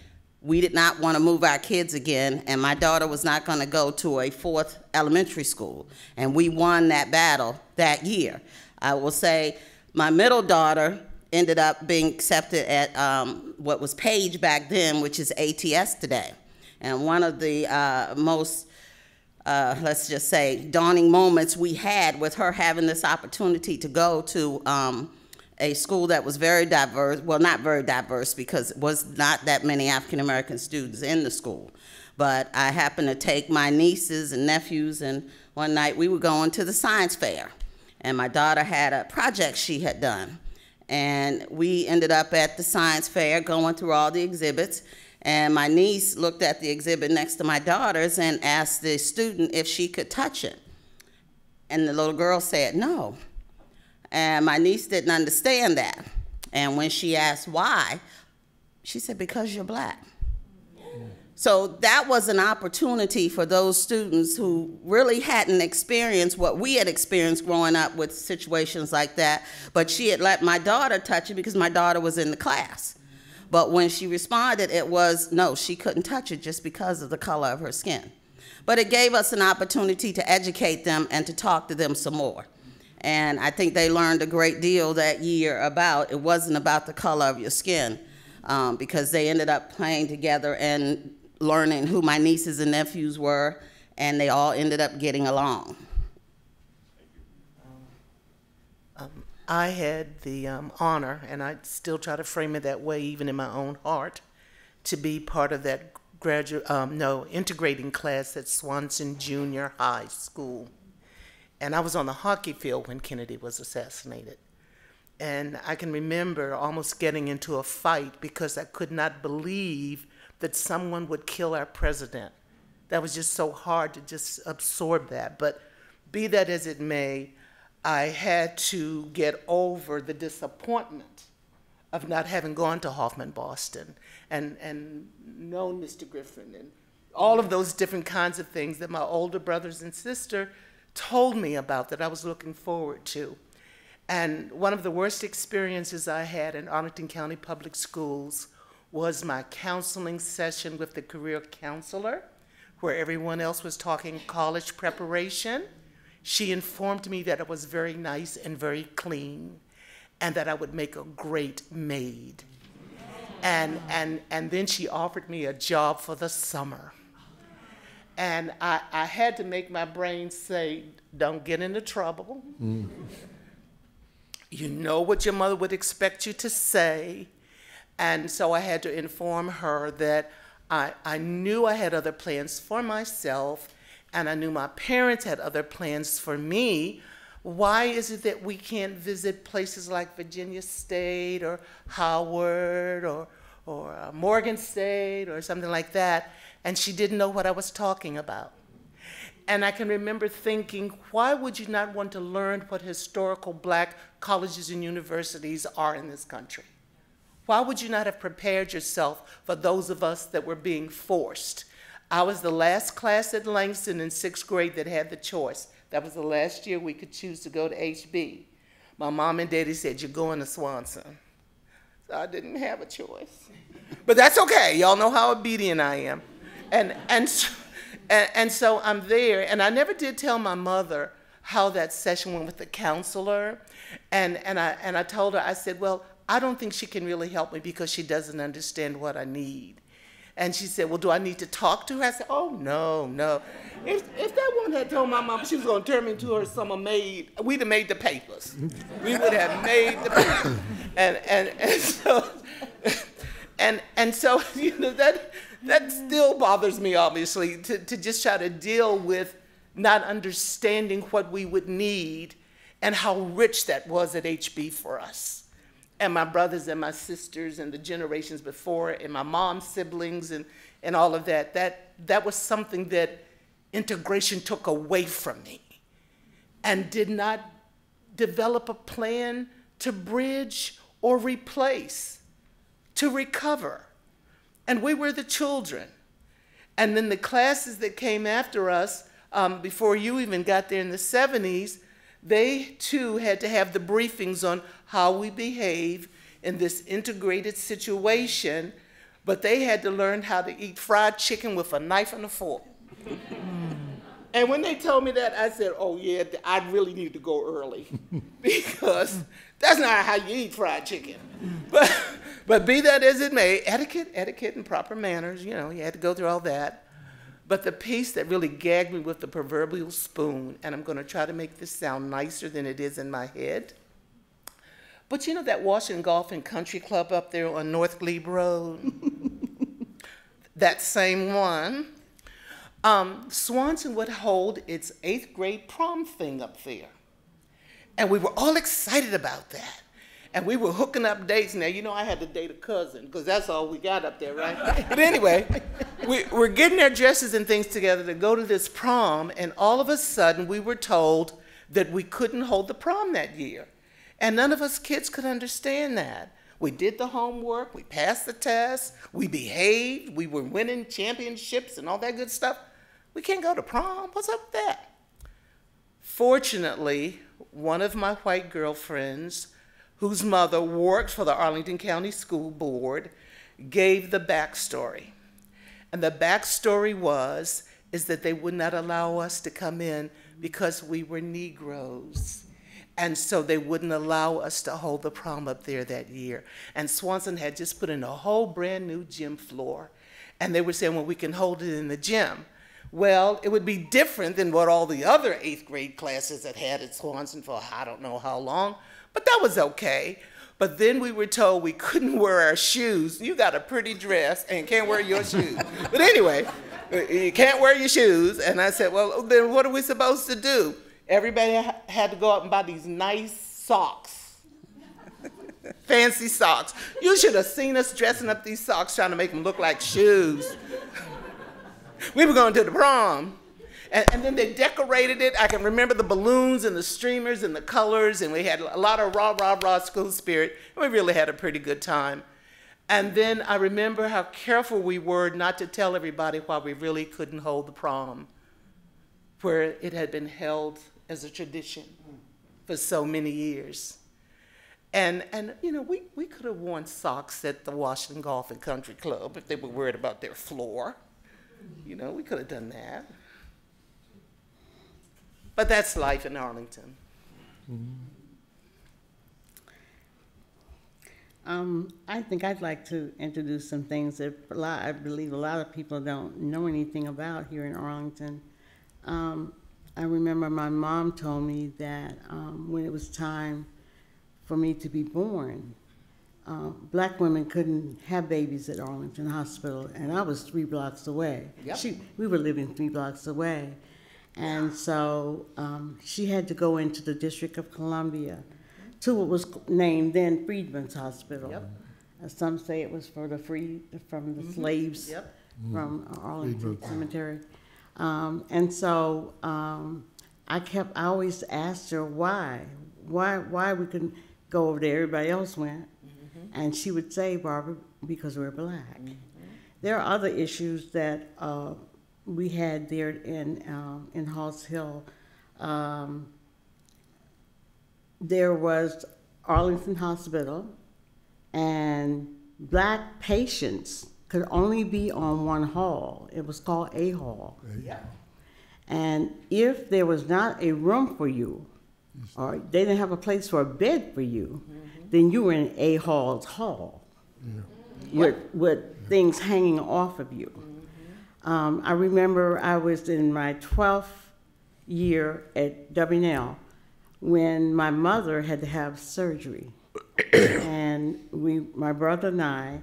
we did not want to move our kids again, and my daughter was not going to go to a fourth elementary school. And we won that battle that year. I will say my middle daughter ended up being accepted at um, what was Page back then, which is ATS today. And one of the uh, most, uh, let's just say, dawning moments we had with her having this opportunity to go to um, a school that was very diverse, well, not very diverse because it was not that many African American students in the school. But I happened to take my nieces and nephews, and one night we were going to the science fair. And my daughter had a project she had done. And we ended up at the science fair going through all the exhibits. And my niece looked at the exhibit next to my daughter's and asked the student if she could touch it. And the little girl said no. And my niece didn't understand that. And when she asked why, she said, because you're black. So that was an opportunity for those students who really hadn't experienced what we had experienced growing up with situations like that. But she had let my daughter touch it because my daughter was in the class. But when she responded, it was no, she couldn't touch it just because of the color of her skin. But it gave us an opportunity to educate them and to talk to them some more. And I think they learned a great deal that year about it wasn't about the color of your skin, um, because they ended up playing together and learning who my nieces and nephews were, and they all ended up getting along. Um, I had the um, honor, and I still try to frame it that way, even in my own heart, to be part of that graduate, um, no, integrating class at Swanson Junior High School. And I was on the hockey field when Kennedy was assassinated. And I can remember almost getting into a fight because I could not believe that someone would kill our president. That was just so hard to just absorb that. But be that as it may, I had to get over the disappointment of not having gone to Hoffman Boston and, and known Mr. Griffin and all of those different kinds of things that my older brothers and sister told me about that I was looking forward to. And one of the worst experiences I had in Arlington County Public Schools was my counseling session with the career counselor, where everyone else was talking college preparation. She informed me that it was very nice and very clean, and that I would make a great maid. And, and, and then she offered me a job for the summer. And I, I had to make my brain say, don't get into trouble. Mm. You know what your mother would expect you to say. And so I had to inform her that I, I knew I had other plans for myself, and I knew my parents had other plans for me. Why is it that we can't visit places like Virginia State or Howard or, or uh, Morgan State or something like that? And she didn't know what I was talking about. And I can remember thinking, why would you not want to learn what historical black colleges and universities are in this country? Why would you not have prepared yourself for those of us that were being forced? I was the last class at Langston in sixth grade that had the choice. That was the last year we could choose to go to HB. My mom and daddy said, You're going to Swanson. So I didn't have a choice. But that's okay. Y'all know how obedient I am. And, and, so, and, and so I'm there. And I never did tell my mother how that session went with the counselor. And, and, I, and I told her, I said, Well, I don't think she can really help me because she doesn't understand what I need. And she said, Well, do I need to talk to her? I said, Oh, no, no. If, if that woman had told my mom she was going to turn me into her summer maid, we'd have made the papers. We would have made the papers. And, and, and so, and, and so, you know, that, that still bothers me, obviously, to, to just try to deal with not understanding what we would need and how rich that was at HB for us and my brothers and my sisters and the generations before and my mom's siblings and, and all of that, that, that was something that integration took away from me and did not develop a plan to bridge or replace, to recover. And we were the children. And then the classes that came after us, um, before you even got there in the 70s, they too had to have the briefings on how we behave in this integrated situation but they had to learn how to eat fried chicken with a knife and a fork. And when they told me that, I said, oh, yeah, I really need to go early because that's not how you eat fried chicken. But, but be that as it may, etiquette, etiquette, and proper manners, you know, you had to go through all that. But the piece that really gagged me with the proverbial spoon, and I'm going to try to make this sound nicer than it is in my head. But you know that Washington Golf and Country Club up there on North Glebe Road? that same one. Um, Swanson would hold its eighth grade prom thing up there. And we were all excited about that. And we were hooking up dates. Now, you know, I had to date a cousin because that's all we got up there, right? but anyway, we, we're getting our dresses and things together to go to this prom. And all of a sudden, we were told that we couldn't hold the prom that year. And none of us kids could understand that. We did the homework, we passed the test, we behaved, we were winning championships and all that good stuff. We can't go to prom. What's up with that? Fortunately, one of my white girlfriends, whose mother worked for the Arlington County School Board, gave the backstory. And the backstory was is that they would not allow us to come in because we were Negroes. And so they wouldn't allow us to hold the prom up there that year. And Swanson had just put in a whole brand new gym floor. And they were saying, well, we can hold it in the gym. Well, it would be different than what all the other eighth grade classes had had at Swanson for I don't know how long, but that was okay. But then we were told we couldn't wear our shoes. You got a pretty dress and can't wear your shoes. But anyway, you can't wear your shoes. And I said, well, then what are we supposed to do? Everybody had to go out and buy these nice socks. Fancy socks. You should have seen us dressing up these socks trying to make them look like shoes. We were going to the prom. And, and, then they decorated it. I can remember the balloons and the streamers and the colors, and we had a lot of rah, rah, rah school spirit. We really had a pretty good time. And then I remember how careful we were not to tell everybody why we really couldn't hold the prom, where it had been held as a tradition for so many years. And, and you know, we, we could have worn socks at the Washington Golf and Country Club if they were worried about their floor. You know, we could have done that. But that's life in Arlington. Um, I think I'd like to introduce some things that lot, I believe a lot of people don't know anything about here in Arlington. Um, I remember my mom told me that um, when it was time for me to be born, uh, black women couldn't have babies at Arlington Hospital, and I was three blocks away. Yep. She, we were living three blocks away. And so um, she had to go into the District of Columbia to what was named then Freedmen's Hospital. Yep. Uh, some say it was for the free, from the slaves Yep. from Arlington Freedmen's. Cemetery. Um, and so um, I kept, I always asked her why, why, why we couldn't go over there. Everybody else went, and she would say, Barbara, because we're black. There are other issues that uh, we had there in um, in Halls Hill. Um, there was Arlington Hospital, and black patients could only be on one hall. It was called a hall. Yeah. And if there was not a room for you, or they didn't have a place for a bed for you, then you were in a hall's hall with, with things hanging off of you. Um, I remember I was in my 12th year at W&L when my mother had to have surgery. and we, my brother and I,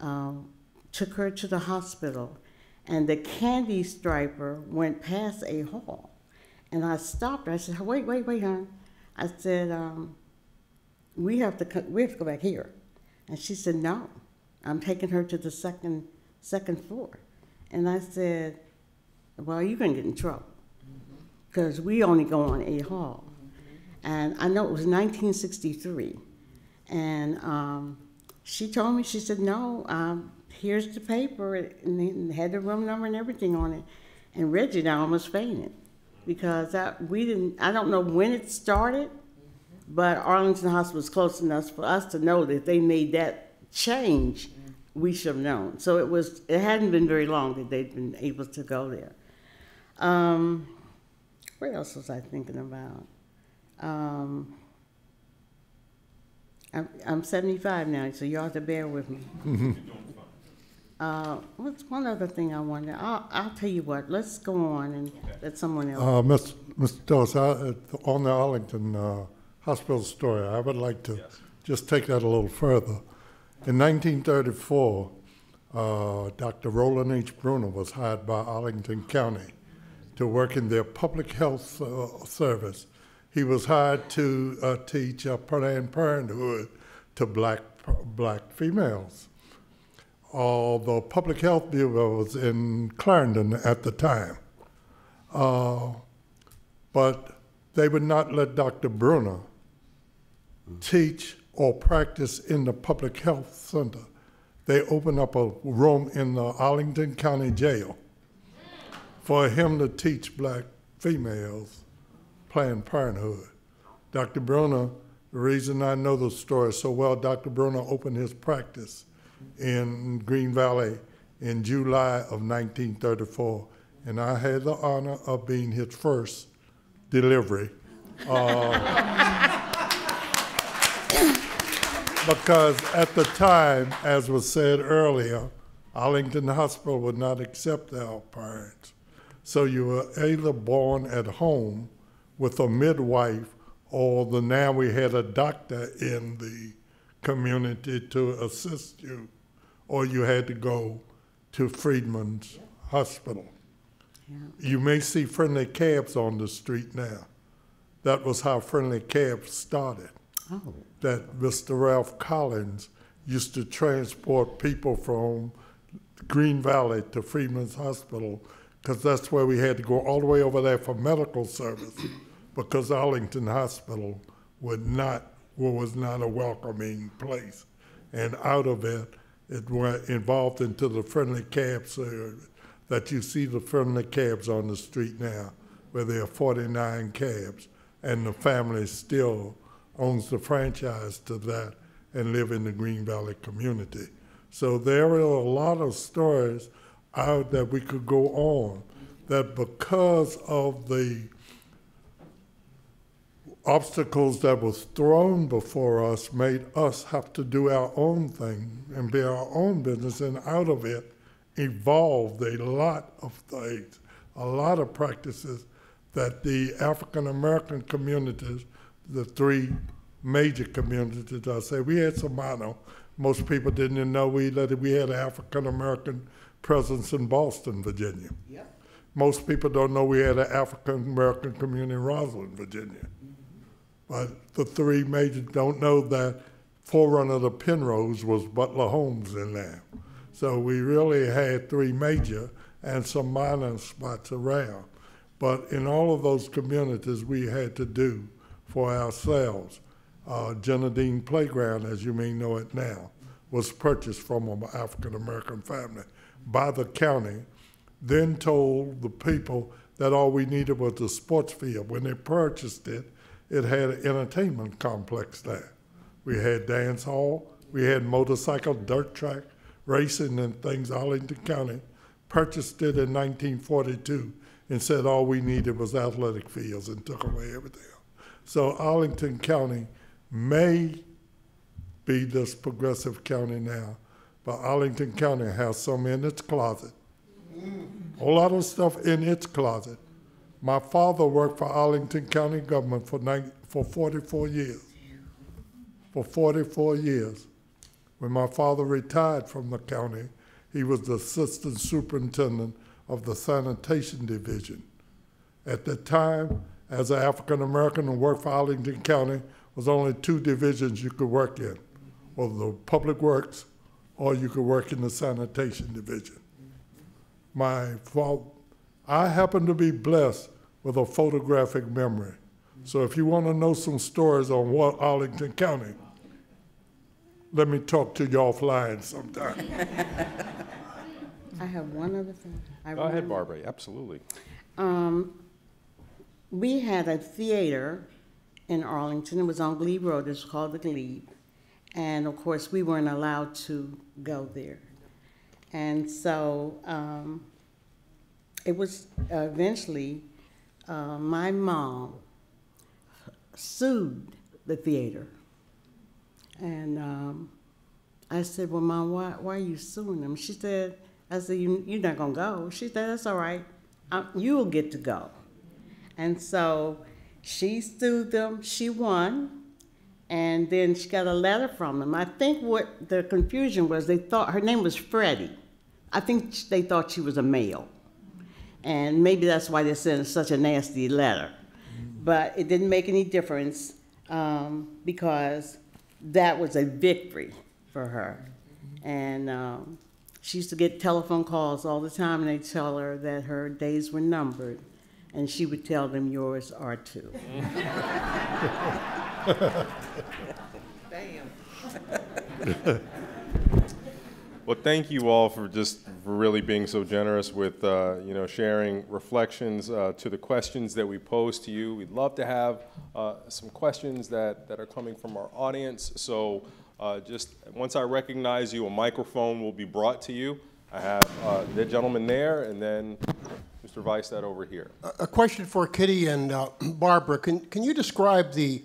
um, took her to the hospital, and the candy striper went past a hall. And I stopped her. I said, "Wait, wait, wait, hon." I said, um, "We have to, co- we have to go back here." And she said, "No, I'm taking her to the second, second floor." And I said, "Well, you're gonna get in trouble, because we only go on a hall." And I know it was 1963, and um, she told me, she said, "No, um, here's the paper," and it had the room number and everything on it. And Reggie and I almost fainted because that we didn't. I don't know when it started, but Arlington Hospital was close enough for us to know that they made that change we should have known. So it was, it hadn't been very long that they'd been able to go there. Um, what else was I thinking about? Um, I'm, I'm 75 now, so you have to bear with me. Uh, what's one other thing I wanted? I'll, I'll tell you what, let's go on and let someone else. Uh, Ms. Mr. Dawes, I- uh, on the Arlington uh, Hospital story, I would like to just take that a little further. In 1934, uh, Dr. Roland H. Bruner was hired by Arlington County to work in their public health uh, service. He was hired to uh, teach uh, Planned Parenthood to black black females. The Public Health Bureau was in Clarendon at the time. Uh, but they would not let Dr. Bruner teach or practice in the public health center. They opened up a room in the Arlington County Jail for him to teach black females Planned Parenthood. Dr. Bruner, the reason I know the story so well, Dr. Bruner opened his practice in Green Valley in July of 1934, and I had the honor of being his first delivery. Uh, because at the time, as was said earlier, Arlington Hospital would not accept our parents. So you were either born at home with a midwife, or the now we had a doctor in the community to assist you, or you had to go to Freedmen's Hospital. You may see friendly cabs on the street now. That was how friendly cabs started. Oh, That Mr. Ralph Collins used to transport people from Green Valley to Freedmen's Hospital because that's where we had to go all the way over there for medical service because Arlington Hospital would not was not a welcoming place, and out of it, it went involved into the friendly cab service uh, that you see the friendly cabs on the street now, where there are 49 cabs, and the family still owns the franchise to that and live in the Green Valley community. So there are a lot of stories out that we could go on that because of the obstacles that was thrown before us made us have to do our own thing and be our own business and out of it evolved a lot of things a lot of practices that the african american communities the three major communities i say we had some minor most people didn't even know we that we had an african american presence in Ballston virginia Yep. most people don't know we had an african american community in Rosslyn virginia Mm -hmm. but the three major don't know that forerunner of the Penrose was Butler Holmes in there. So we really had three major and some minor spots around. But in all of those communities, we had to do for ourselves. Uh, Playground, as you may know it now, was purchased from an African American family by the county, then told the people that all we needed was a sports field. When they purchased it, it had an entertainment complex there. We had dance hall, we had motorcycle, dirt track, racing and things. Arlington County purchased it in 1942 and said all we needed was athletic fields and took away everything. So Arlington County may be this progressive county now, but Arlington County has some in its closet. A lot of stuff in its closet. My father worked for Arlington County government for, nine, for 44 years. For 44 years. When my father retired from the county, he was the assistant superintendent of the sanitation division. At that time, as an African American and worked for Arlington County, was only two divisions you could work in, or the public works, or you could work in the sanitation division. My fault, I happen to be blessed with a photographic memory. So if you want to know some stories on what Arlington County, let me talk to you offline sometime. I have one other thing. I Go ahead. Barbara, absolutely. Um, we had a theater in Arlington. It was on Glebe Road. It's called the Glebe. And of course, we weren't allowed to go there. And so um, it was eventually uh, my mom sued the theater. And um, I said, Well, Mom, why, why are you suing them? She said, I said, you, You're not going to go. She said, That's all right. Uh, you'll get to go. And so she sued them. She won. And then she got a letter from them. I think what the confusion was, they thought her name was Freddie. I think they thought she was a male. And maybe that's why they sent such a nasty letter. But it didn't make any difference um, because that was a victory for her. And um, she used to get telephone calls all the time, and they'd tell her that her days were numbered. And she would tell them, Yours are too. Damn. Well, thank you all for just for really being so generous with uh, you know sharing reflections uh, to the questions that we pose to you. We'd love to have uh, some questions that that are coming from our audience. So uh, just once I recognize you, a microphone will be brought to you. I have uh, the gentleman there, and then Mr. Vihstadt over here. A question for Kitty and uh, Barbara. Can, can you describe the,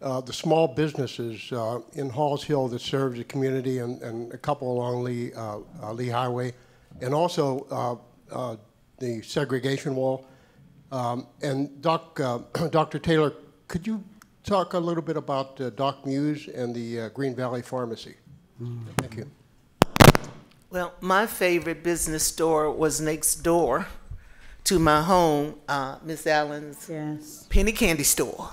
uh, the small businesses uh, in Halls Hill that serve the community and, and a couple along Lee, uh, uh, Lee Highway? And also uh, uh, the segregation wall? Um, and Doc, uh, Dr. Taylor, could you talk a little bit about uh, Doc Muse and the uh, Green Valley Pharmacy? Thank you. Well, my favorite business store was next door to my home, uh, Miss Allen's Yes. penny candy store.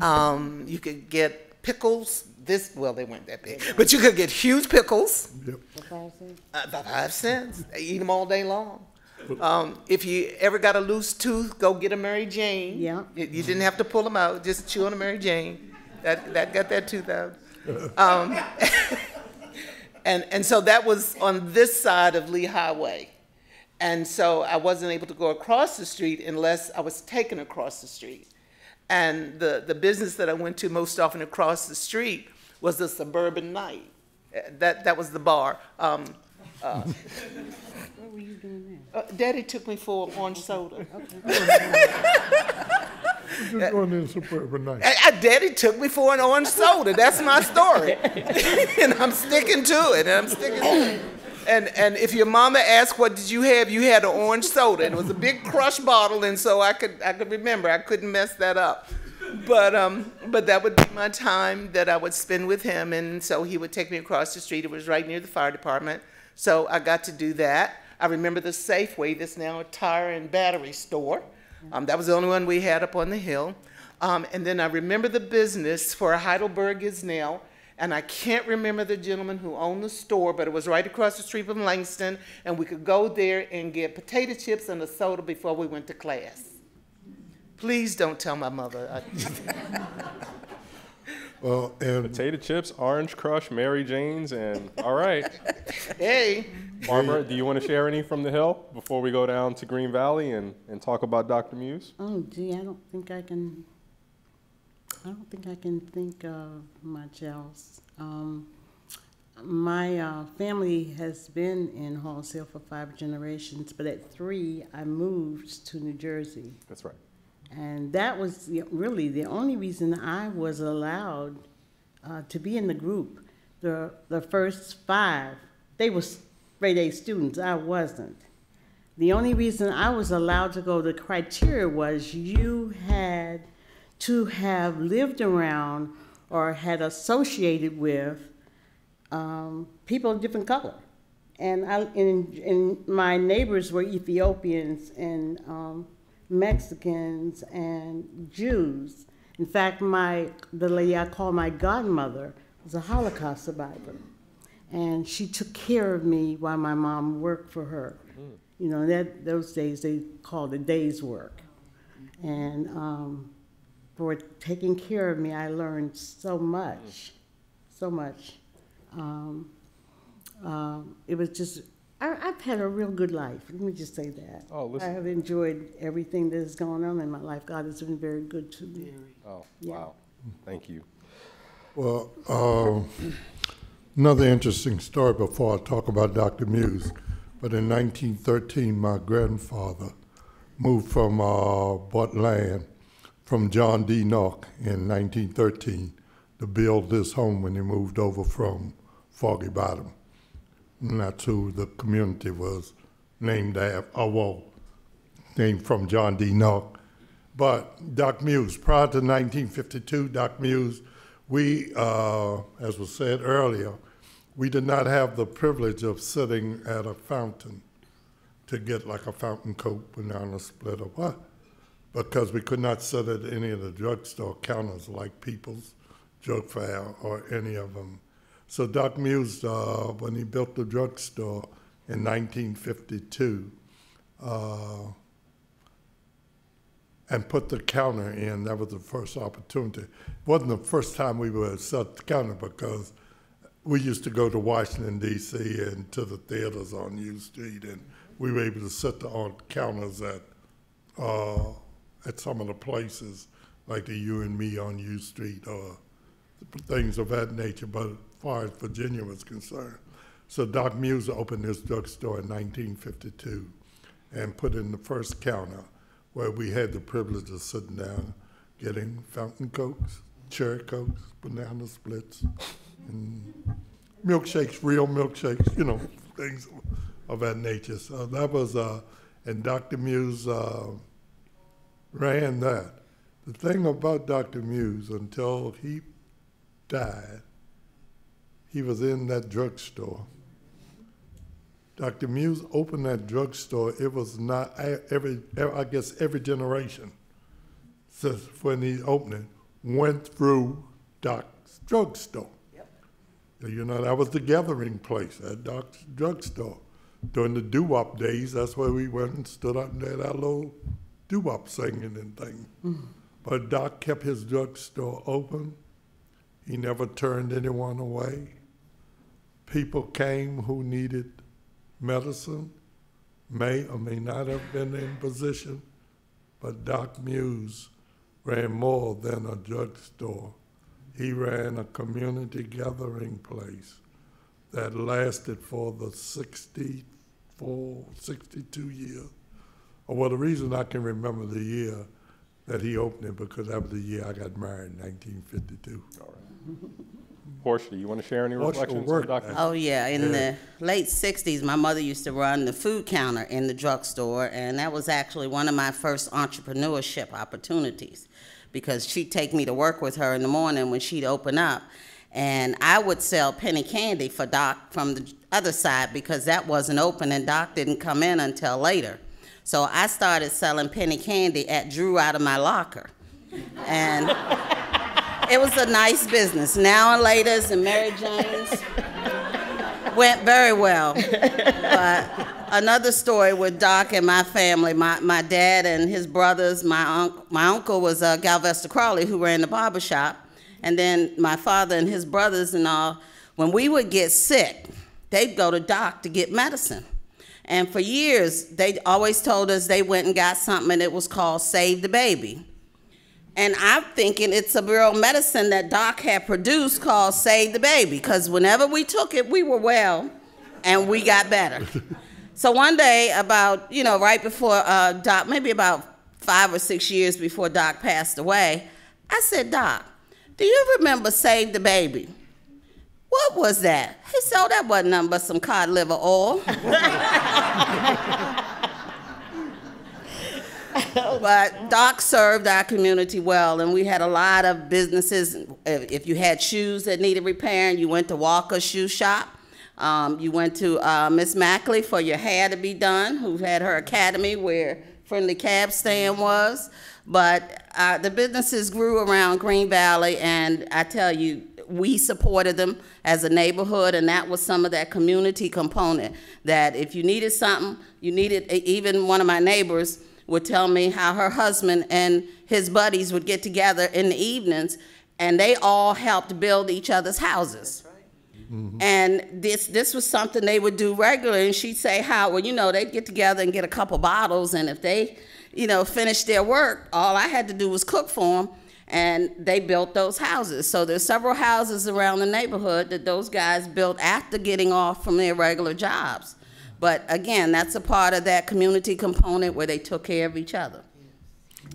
Um, you could get pickles. This well, they weren't that big, but you could get huge pickles. Uh, about five cents. They eat them all day long. Um, if you ever got a loose tooth, go get a Mary Jane. Yeah. You, you didn't have to pull them out; just chew on a Mary Jane. That that got that tooth out. Um, and and so that was on this side of Lee Highway. And so I wasn't able to go across the street unless I was taken across the street. And the, the business that I went to most often across the street was the Suburban Night. Uh, That, that was the bar. Um, What were you doing uh, Daddy took me for orange soda. Just going in suburban night. I, I, Daddy took me for an orange soda. That's my story. and I'm sticking to it. And I'm sticking to it. And, and if your mama asked, what did you have? You had an orange soda. And it was a big crush bottle. And so I could, I could remember. I couldn't mess that up. But, um, but that would be my time that I would spend with him. And so he would take me across the street. It was right near the fire department. So I got to do that. I remember the Safeway, that's now a tire and battery store. Um, that was the only one we had up on the hill. Um, and then I remember the business for Heidelberg is now, and I can't remember the gentleman who owned the store, but it was right across the street from Langston, and we could go there and get potato chips and a soda before we went to class. Please don't tell my mother. Well, and Potato chips, orange crush, Mary Jane's, and all right. hey, Barbara, do you want to share any from the Hill before we go down to Green Valley and, and talk about Dr. Muse? Oh, gee, I don't think I can, I don't think I can think of much else. Um, my uh, family has been in Hill for five generations, but at three, I moved to New Jersey. That's right. And that was the, really the only reason I was allowed uh, to be in the group. The, the first five, they were straight A students, I wasn't. The only reason I was allowed to go, the criteria was you had to have lived around or had associated with um, people of different color. And, I, and, and my neighbors were Ethiopians and um, Mexicans and Jews. In fact, my, the lady I call my godmother was a Holocaust survivor. And she took care of me while my mom worked for her. You know, that, those days they called it day's work. And um, for taking care of me, I learned so much, so much. Um, um, it was just, I, I've had a real good life. Let me just say that. Oh, listen. I have enjoyed everything that has gone on in my life. God has been very good to me. Oh, Yeah. wow. Thank you. Well, uh, Another interesting story before I talk about Dr. Muse. But in 1913, my grandfather moved from, uh, bought land from John D. Nauck in 1913 to build this home when he moved over from Foggy Bottom. And that's who the community was named after, oh, well, named from John D. Nauck. But Doc Muse, prior to 1952, Doc Muse, we, uh, as was said earlier, we did not have the privilege of sitting at a fountain to get like a fountain coke, banana split, or what, because we could not sit at any of the drugstore counters like People's, Drug Fair, or any of them. So Doc Muse, uh, when he built the drugstore in 1952, uh, and put the counter in. That was the first opportunity. It wasn't the first time we would set the counter because we used to go to Washington D.C. and to the theaters on U Street, and we were able to sit on counters at uh, at some of the places like the You and Me on U Street or things of that nature. But as far as Virginia was concerned, so Doc Muse opened his drugstore in 1952 and put in the first counter where we had the privilege of sitting down, getting fountain cokes, cherry cokes, banana splits, and milkshakes, real milkshakes, you know, things of that nature. So that was, uh, and Dr. Muse uh, ran that. The thing about Dr. Muse, until he died, he was in that drugstore. Dr. Muse opened that drugstore. It was not every, I guess, every generation since when he opened it went through Doc's drugstore. Yep. You know, that was the gathering place at Doc's drugstore. During the doo-wop days, that's where we went and stood up and did our little doo-wop singing and things. Mm. But Doc kept his drugstore open. He never turned anyone away. People came who needed medicine, may or may not have been in position, but Doc Muse ran more than a drugstore. He ran a community gathering place that lasted for the 64, 62 years. Or well, the reason I can remember the year that he opened it because that was the year I got married in 1952. All right. Portia, do you want to share any Portia reflections worked on Dr. Oh, yeah. In the late 60s, my mother used to run the food counter in the drugstore, and that was actually one of my first entrepreneurship opportunities because she'd take me to work with her in the morning when she'd open up. And I would sell penny candy for Doc from the other side because that wasn't open and Doc didn't come in until later. So I started selling penny candy at Drew out of my locker. And it was a nice business. Now and later's and Mary Jane's went very well. But another story with Doc and my family, my, my dad and his brothers, my, my uncle was uh, Galvester Crawley who ran the barber shop. And then my father and his brothers and all, when we would get sick, they'd go to Doc to get medicine. And for years, they always told us they went and got something and it was called Save the Baby. And I'm thinking it's a real medicine that Doc had produced called Save the Baby, because whenever we took it, we were well and we got better. so one day, about, you know, right before uh, Doc, maybe about five or six years before Doc passed away, I said, Doc, do you remember Save the Baby? What was that? He said, oh, that wasn't nothing but some cod liver oil. but Doc served our community well, and we had a lot of businesses. If you had shoes that needed repairing, you went to Walker's Shoe Shop. Um, you went to uh, Miss Mackley for your hair to be done, who had her academy where Friendly Cab Stand was. But uh, the businesses grew around Green Valley, and I tell you, we supported them as a neighborhood, and that was some of that community component. That if you needed something, you needed, even one of my neighbors, would tell me how her husband and his buddies would get together in the evenings and they all helped build each other's houses. Mm -hmm. And this this was something they would do regularly. And she'd say how, well, you know, they'd get together and get a couple bottles, and if they, you know, finished their work, all I had to do was cook for them. And they built those houses. So there's several houses around the neighborhood that those guys built after getting off from their regular jobs. But again, that's a part of that community component where they took care of each other.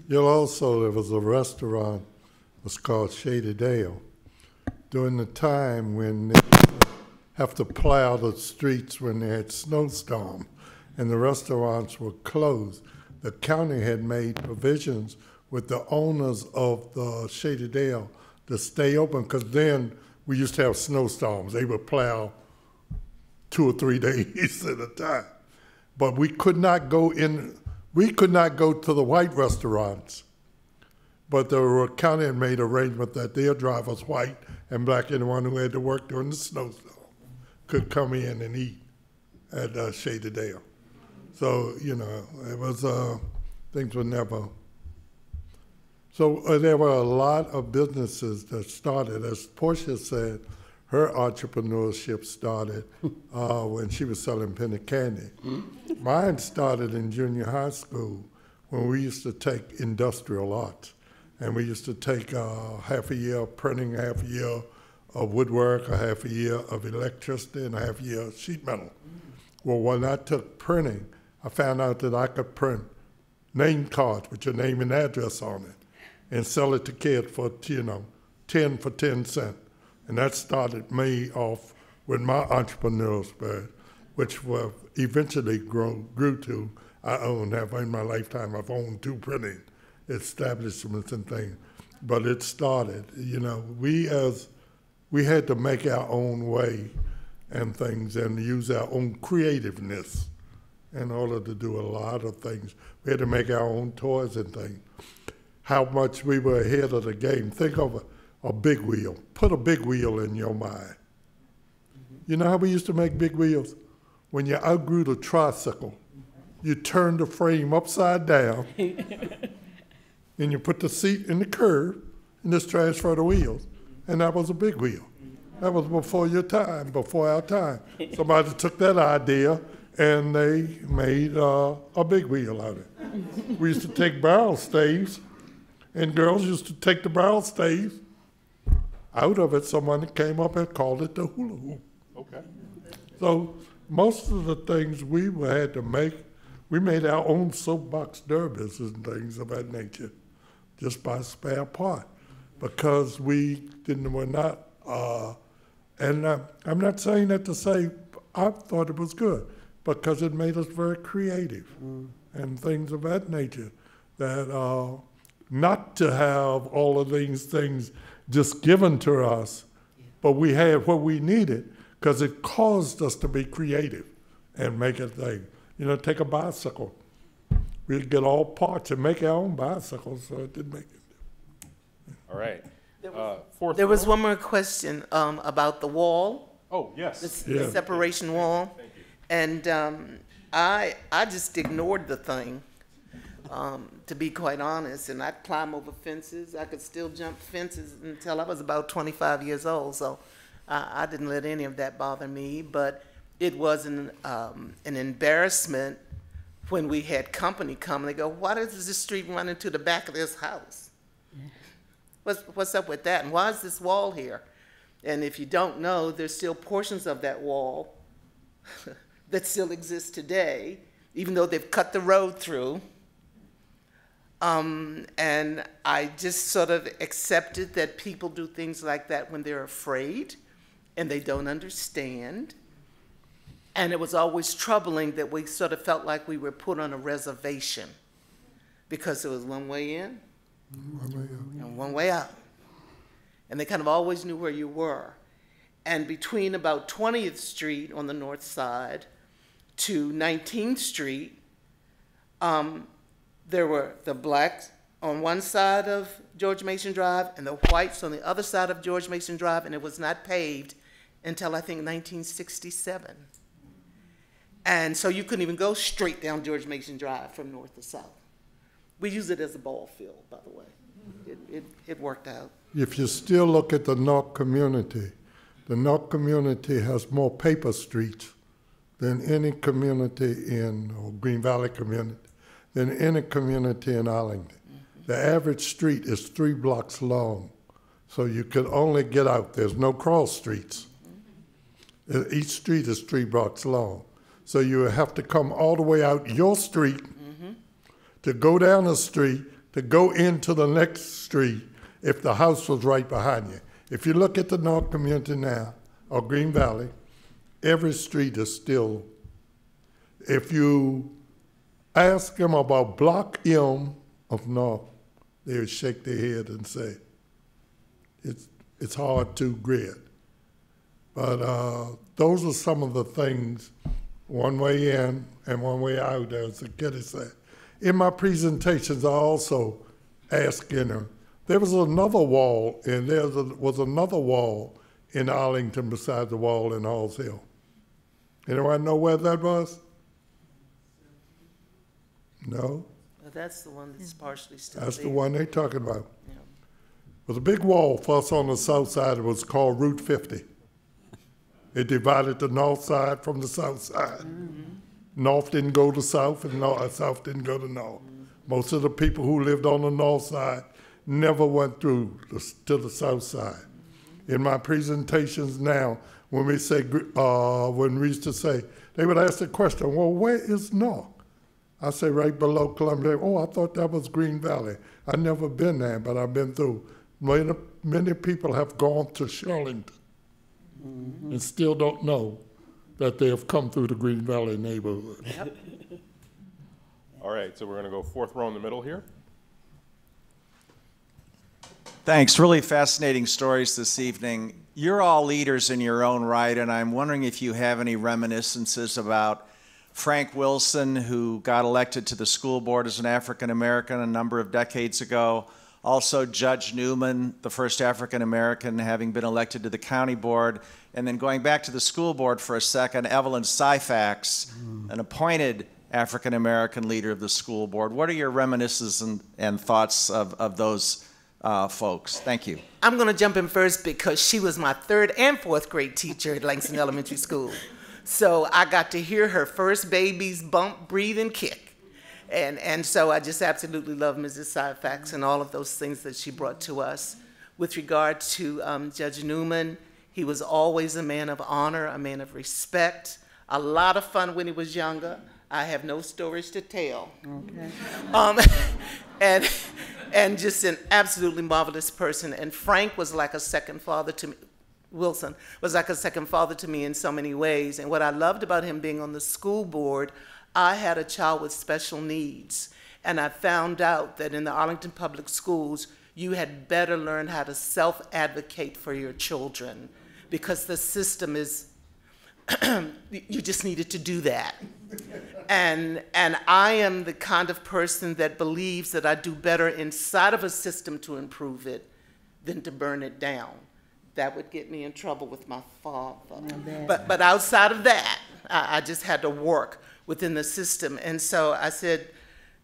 You'll also, there was a restaurant, it was called Shady Dale. During the time when they have to plow the streets when they had snowstorm and the restaurants were closed, the county had made provisions with the owners of the Shady Dale to stay open, because then we used to have snowstorms. They would plow two or three days at a time. But we could not go in, we could not go to the white restaurants. But the county had made arrangement that their drivers, white and black, anyone who had to work during the snowstorm, could come in and eat at uh, Shady Dale. So, you know, it was, uh, things were never. So uh, there were a lot of businesses that started, as Portia said, her entrepreneurship started uh, when she was selling penny candy. Mine started in junior high school when we used to take industrial arts. And we used to take uh, half a year of printing, half a year of woodwork, a half a year of electricity, and a half a year of sheet metal. Well, when I took printing, I found out that I could print name cards with your name and address on it and sell it to kids for, you know, 10 for 10 cents. And that started me off with my entrepreneurial spirit, which will eventually grow, grew to I own, have in my lifetime, I've owned two printing establishments and things. But it started, you know, we as, we had to make our own way and things and use our own creativeness in order to do a lot of things. We had to make our own toys and things. How much we were ahead of the game. Think of a, a big wheel. Put a big wheel in your mind. You know how we used to make big wheels? When you outgrew the tricycle, you turned the frame upside down and you put the seat in the curve and just transfer the wheels. And that was a big wheel. That was before your time, before our time. Somebody took that idea and they made uh, a big wheel out of it. We used to take barrel staves, and girls used to take the barrel staves. Out of it, someone came up and called it the hula hoop. Okay. So most of the things we had to make, we made our own soapbox derbies and things of that nature, just by spare part, because we didn't, were not, uh, and I, I'm not saying that to say I thought it was good, because it made us very creative and things of that nature. That uh, not to have all of these things just given to us, but we had what we needed because it caused us to be creative and make a thing. You know, take a bicycle. We'd get all parts and make our own bicycles, so it didn't make it. All right. Uh, There was one more question um, about the wall, Oh, yes. s- Yeah. the separation wall. And um, I, I just ignored the thing, um, to be quite honest. And I'd climb over fences. I could still jump fences until I was about 25 years old. So I, I didn't let any of that bother me. But it was an, um, an embarrassment when we had company come. And they go, why does this street run into the back of this house? What's, what's up with that? And why is this wall here? And if you don't know, there's still portions of that wall that still exist today, even though they've cut the road through. Um, and I just sort of accepted that people do things like that when they're afraid and they don't understand. And it was always troubling that we sort of felt like we were put on a reservation because it was one way in and one way out. And they kind of always knew where you were. And between about 20th Street on the north side to 19th Street, um, there were the blacks on one side of George Mason Drive and the whites on the other side of George Mason Drive, and it was not paved until I think 1967. And so you couldn't even go straight down George Mason Drive from north to south. We use it as a ball field, by the way. It, it, it worked out. If you still look at the Nauck community, the Nauck community has more paper streets than any community in, Green Valley community, than any community in Arlington. The average street is three blocks long, so you can only get out. There's no cross streets. Uh, Each street is three blocks long. So you have to come all the way out your street to go down the street, to go into the next street if the house was right behind you. If you look at the Nauck community now, or Green Valley, every street is still, if you ask them about Block M of Nauck, they would shake their head and say, it's, it's hard to grid. But uh, those are some of the things, one way in and one way out, as the Kitty said. In my presentations, I also asked her, there was another wall, and there was was another wall in Arlington besides the wall in Halls Hill. Anyone know where that was? No? Well, that's the one that's partially still That's the one they're talking about. Yeah. was a big wall for us on the south side. It was called Route 50. It divided the north side from the south side. Mm-hmm. North didn't go to south, and north, uh, south didn't go to Nauck. Mm-hmm. Most of the people who lived on the north side never went through the, to the south side. Mm-hmm. In my presentations now, when we say, gr- uh, when we used to say, they would ask the question, well, where is north? I say right below Columbia. Oh, I thought that was Green Valley. I've never been there, but I've been through. Many, many people have gone to Shirlington mm-hmm. and still don't know that they have come through the Green Valley neighborhood. Yep. All right, so we're going to go fourth row in the middle here. Thanks. Really fascinating stories this evening. You're all leaders in your own right, and I'm wondering if you have any reminiscences about Frank Wilson, who got elected to the school board as an African American a number of decades ago. Also, Judge Newman, the first African American having been elected to the county board. And then going back to the school board for a second, Evelyn Syphax, an appointed African American leader of the school board. What are your reminiscences and, and thoughts of, of those uh, folks? Thank you. I'm going to jump in first because she was my third and fourth grade teacher at Langston Elementary School. So I got to hear her first baby's bump, breathe, and kick. And, and so I just absolutely love Mrs. Syphax and all of those things that she brought to us. With regard to um, Judge Newman, he was always a man of honor, a man of respect, a lot of fun when he was younger. I have no stories to tell. Okay. Um, and and just an absolutely marvelous person. And Frank was like a second father to me. Wilson was like a second father to me in so many ways. And what I loved about him being on the school board, I had a child with special needs. And I found out that in the Arlington Public Schools, you had better learn how to self advocate for your children because the system is you just needed to do that. And, and I am the kind of person that believes that I do better inside of a system to improve it than to burn it down. That would get me in trouble with my father. But, but outside of that, I, I just had to work within the system. And so I said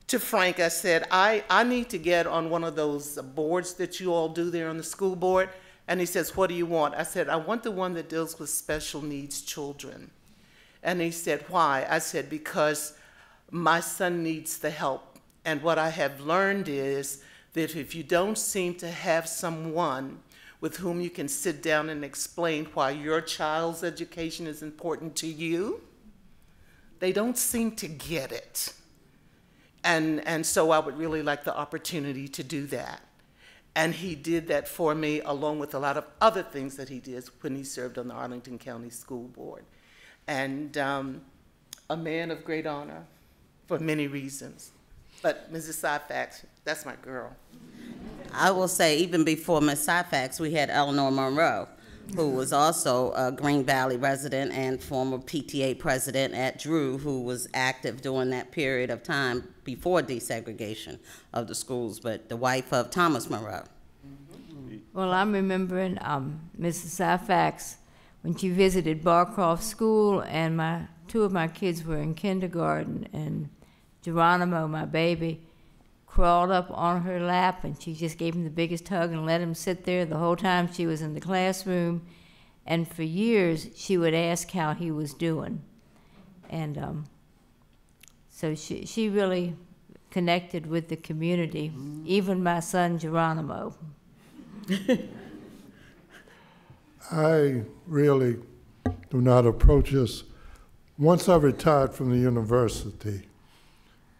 to Frank, I said, I, I need to get on one of those boards that you all do there on the school board. And he says, What do you want? I said, I want the one that deals with special needs children. And he said, Why? I said, Because my son needs the help. And what I have learned is that if you don't seem to have someone with whom you can sit down and explain why your child's education is important to you, they don't seem to get it. And, and so I would really like the opportunity to do that. And he did that for me, along with a lot of other things that he did when he served on the Arlington County School Board. And um, a man of great honor for many reasons. But Mrs. Syphax, that's my girl. I will say, even before Ms. Syphax, we had Eleanor Monroe, who was also a Green Valley resident and former PTA president at Drew, who was active during that period of time before desegregation of the schools, but the wife of Thomas Monroe. Well, I'm remembering um, Mrs. Syphax when she visited Barcroft School, and my two of my kids were in kindergarten, and Geronimo, my baby, crawled up on her lap, and she just gave him the biggest hug and let him sit there the whole time she was in the classroom. And for years, she would ask how he was doing, and um, so she she really connected with the community, even my son Geronimo. I really do not approach this. Once I retired from the university,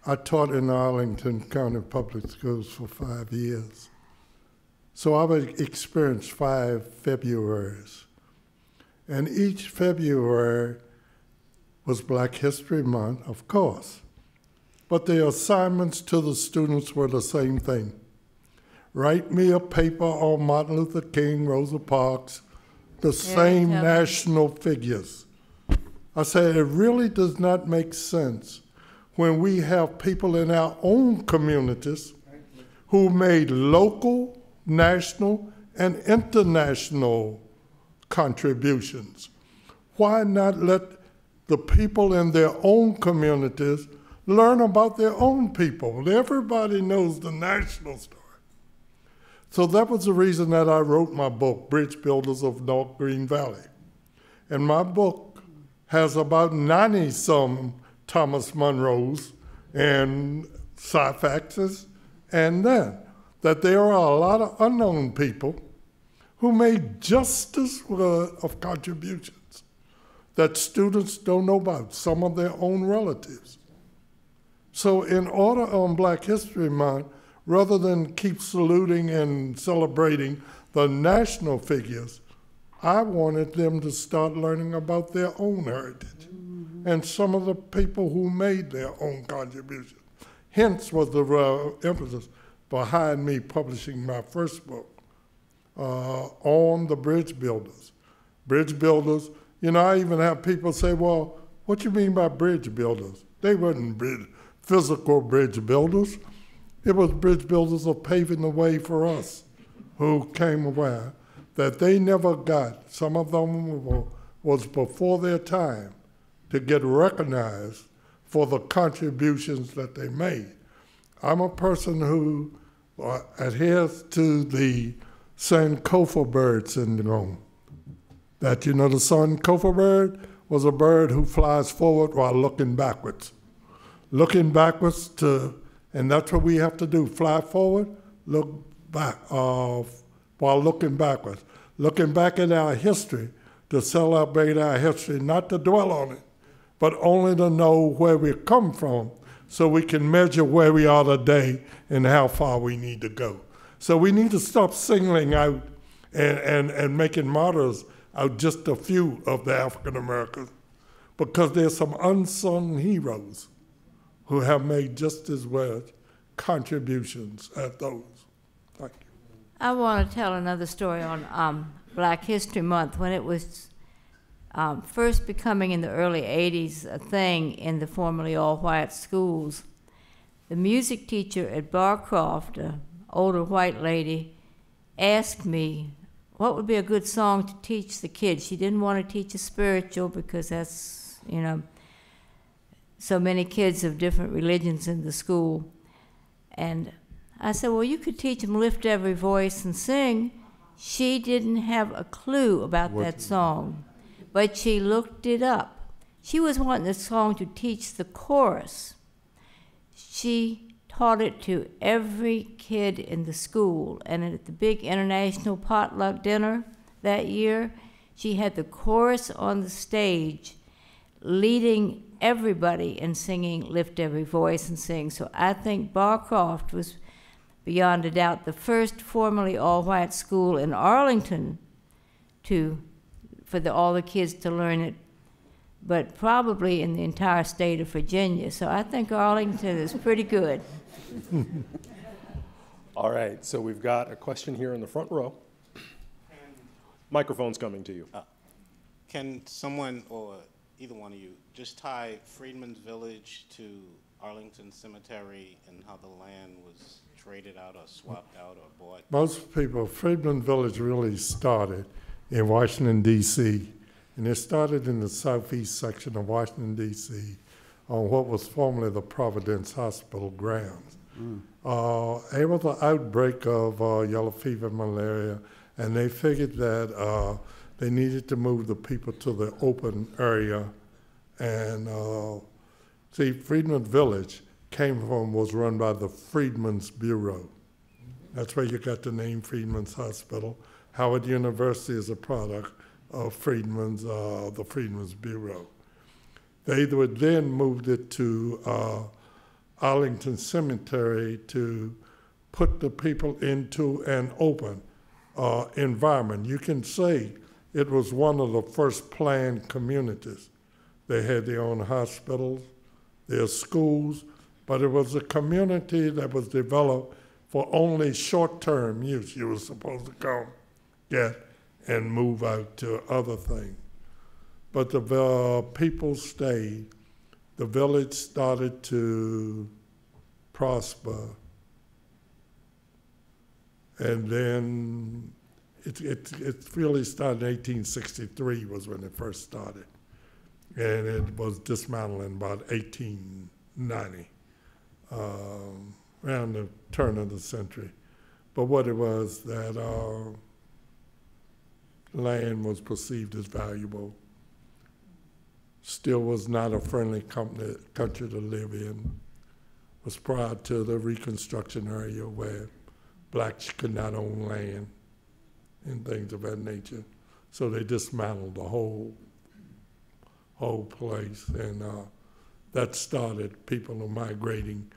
I taught in Arlington County Public Schools for five years. So I've experienced five Februaries. And each February was Black History Month, of course. But the assignments to the students were the same thing. Write me a paper on Martin Luther King, Rosa Parks, the same national figures. I said, it really does not make sense when we have people in our own communities who made local, national, and international contributions. Why not let the people in their own communities learn about their own people? Everybody knows the national story. So that was the reason that I wrote my book, Bridge Builders of North Green Valley. And my book has about 90 some Thomas Monroes and Syphaxes, and then that there are a lot of unknown people who made just as well of contributions that students don't know about, some of their own relatives. So, in order on Black History Month, rather than keep saluting and celebrating the national figures, I wanted them to start learning about their own heritage and some of the people who made their own contributions. Hence was the uh, emphasis behind me publishing my first book uh, on the bridge builders. Bridge builders, you know, I even have people say, well, what you mean by bridge builders? They weren't bridge, physical bridge builders. It was bridge builders of paving the way for us who came aware that they never got, some of them were, was before their time, to get recognized for the contributions that they made. I'm a person who uh, adheres to the Sankofa bird syndrome. That, you know, the Sankofa bird was a bird who flies forward while looking backwards. Looking backwards to, and that's what we have to do fly forward, look back, uh, while looking backwards. Looking back at our history to celebrate our history, not to dwell on it, but only to know where we come from so we can measure where we are today and how far we need to go. So we need to stop singling out and, and, and making martyrs out just a few of the African Americans because there's some unsung heroes who have made just as well contributions as those. Thank you. I want to tell another story on um, Black History Month when it was um, first becoming in the early 80s a thing in the formerly all white schools. The music teacher at Barcroft, an older white lady, asked me what would be a good song to teach the kids. She didn't want to teach a spiritual because that's, you know, so many kids of different religions in the school. And I said, Well, you could teach them Lift Every Voice and Sing. She didn't have a clue about that song, but she looked it up. She was wanting the song to teach the chorus. She taught it to every kid in the school, and at the big international potluck dinner that year, she had the chorus on the stage leading everybody in singing Lift Every Voice and Sing. So I think Barcroft was beyond a doubt the first formerly all-white school in Arlington to for the, all the kids to learn it, but probably in the entire state of Virginia. So I think Arlington is pretty good. All right, so we've got a question here in the front row. Microphone's coming to you. Uh, can someone, or either one of you, just tie Freedman's Village to Arlington Cemetery and how the land was traded out or swapped out or bought? Most people, Freedman Village really started in Washington, D.C., and it started in the southeast section of Washington, D.C., on what was formerly the Providence Hospital grounds. Uh, it was an outbreak of uh, yellow fever, and malaria, and they figured that uh, they needed to move the people to the open area. And uh, see, Freedman Village came from was run by the Freedmen's Bureau. That's where you got the name Freedmen's Hospital. Howard University is a product of uh, the Freedmen's Bureau. They would then moved it to uh, Arlington Cemetery to put the people into an open uh, environment. You can say it was one of the first planned communities. They had their own hospitals, their schools, but it was a community that was developed for only short-term use. You were supposed to come, get, and move out to other things. But the uh, people stayed. The village started to prosper. And then it, it, it really started in 1863 was when it first started. And it was dismantled in about 1890, um, around the turn of the century. But what it was that uh, land was perceived as valuable, still was not a friendly company, country to live in, was prior to the Reconstruction area where blacks could not own land and things of that nature. So they dismantled the whole whole place, and uh, that started people migrating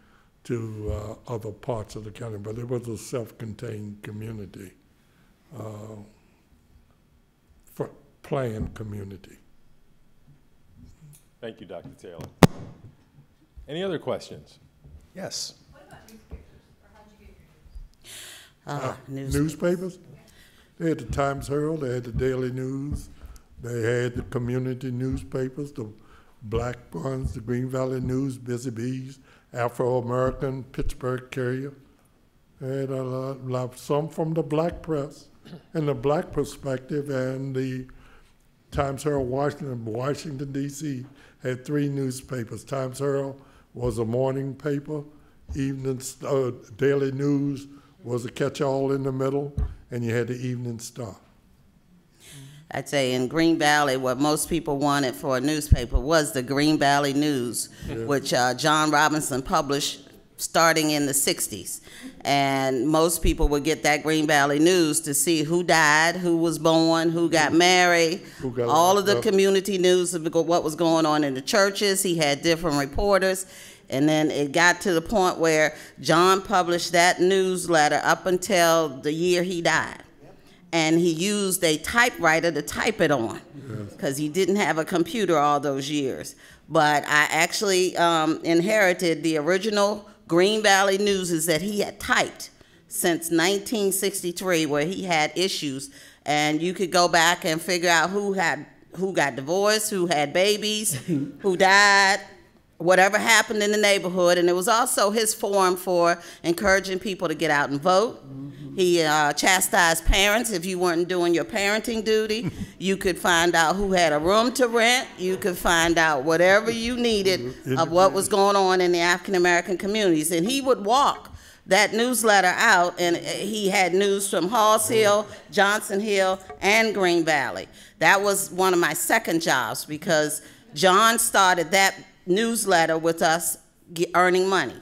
to uh, other parts of the county. But it was a self-contained community, uh, planned community. Thank you, Dr. Taylor. Any other questions? Yes. Uh, news- Newspapers? They had the Times Herald, they had the Daily News, they had the community newspapers, the black ones, the Green Valley News, Busy Bees, Afro-American, Pittsburgh Courier. They had a lot, lot- some from the black press and the black perspective, and the Times Herald Washington, Washington DC had three newspapers. Times Herald was a morning paper, evening, uh, Daily News was a catch-all in the middle, and you had the Evening Star. I'd say in Green Valley, what most people wanted for a newspaper was the Green Valley News, which uh, John Robinson published starting in the 60s. And most people would get that Green Valley News to see who died, who was born, who got married, Who got all of the up. community news of what was going on in the churches. He had different reporters. And then it got to the point where John published that newsletter up until the year he died and he used a typewriter to type it on because he didn't have a computer all those years. But I actually um, inherited the original Green Valley News is that he had typed since 1963, where he had issues, and you could go back and figure out who had who got divorced, who had babies, who died, whatever happened in the neighborhood, and it was also his forum for encouraging people to get out and vote. Mm-hmm. He uh, chastised parents if you weren't doing your parenting duty. You could find out who had a room to rent. You could find out whatever you needed of what was going on in the African American communities. And he would walk that newsletter out, and uh, he had news from Halls Hill, Johnson Hill, and Green Valley. That was one of my second jobs because John started that newsletter with us earning money.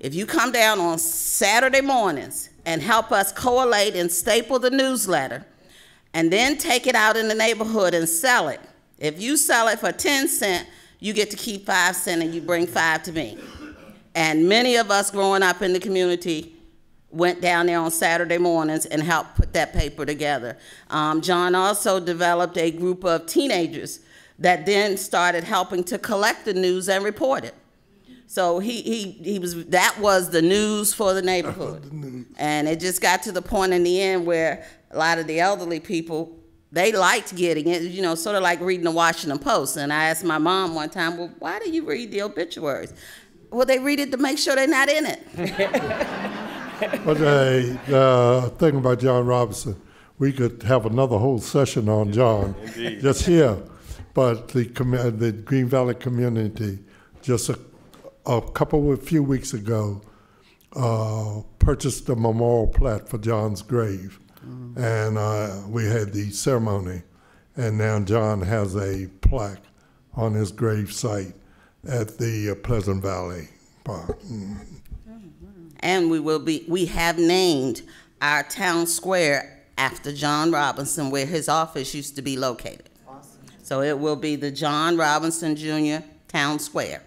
If you come down on Saturday mornings and help us collate and staple the newsletter, and then take it out in the neighborhood and sell it, if you sell it for 10 cents, you get to keep five cents and you bring five to me. And many of us growing up in the community went down there on Saturday mornings and helped put that paper together. Um, John also developed a group of teenagers that then started helping to collect the news and report it. So he, he, he was, that was the news for the neighborhood. And it just got to the point in the end where a lot of the elderly people, they liked getting it, you know, sort of like reading the Washington Post. And I asked my mom one time, well, why do you read the obituaries? Well, they read it to make sure they're not in it. But uh, the thing about John Robinson, we could have another whole session on John, Indeed. just here. But the the Green Valley community, just a, a couple of few weeks ago, uh, purchased a memorial plaque for John's grave, and uh, we had the ceremony, and now John has a plaque on his grave site at the uh, Pleasant Valley Park. Mm. And we will be, we have named our town square after John Robinson, where his office used to be located. So it will be the John Robinson Jr. Town Square.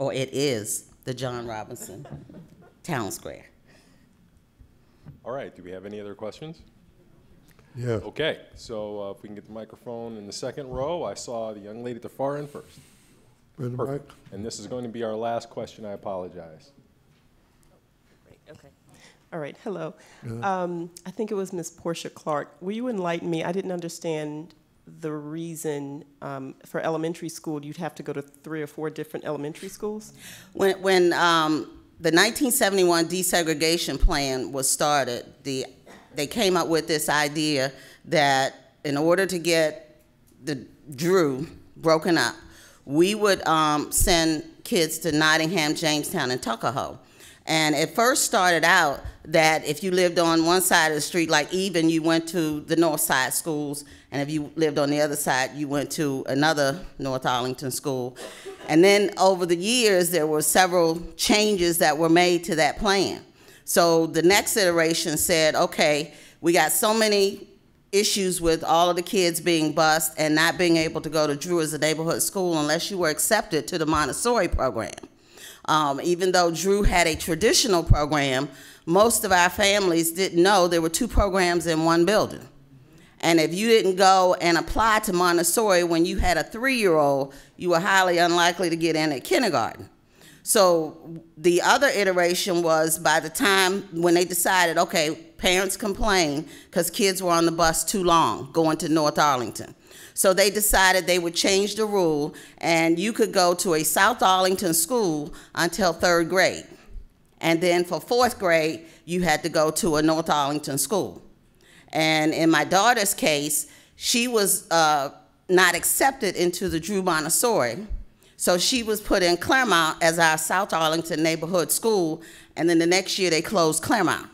Or it is the John Robinson Town Square. All right, do we have any other questions? Yes. Okay, so uh, if we can get the microphone in the second row, I saw the young lady at the far end first. Wait a Perfect. minute. And this is going to be our last question, I apologize. Okay. All right, hello. Um, I think it was Miss Portia Clark. Will you enlighten me? I didn't understand the reason um, for elementary school, you'd have to go to three or four different elementary schools? When, when um, the 1971 desegregation plan was started, the, they came up with this idea that in order to get the Drew broken up, we would um, send kids to Nottingham, Jamestown, and Tuckahoe. And it first started out that if you lived on one side of the street, like even you went to the north side schools, and if you lived on the other side, you went to another North Arlington school. And then over the years, there were several changes that were made to that plan. So the next iteration said, okay, we got so many issues with all of the kids being bused and not being able to go to Drew as a neighborhood school unless you were accepted to the Montessori program. Um, even though Drew had a traditional program, most of our families didn't know there were two programs in one building. And if you didn't go and apply to Montessori when you had a three-year-old, you were highly unlikely to get in at kindergarten. So the other iteration was by the time when they decided, okay, parents complained because kids were on the bus too long going to North Arlington. So they decided they would change the rule and you could go to a South Arlington school until third grade. And then for fourth grade, you had to go to a North Arlington school. And in my daughter's case, she was uh, not accepted into the Drew Montessori. So she was put in Claremont as our South Arlington neighborhood school, and then the next year they closed Claremont.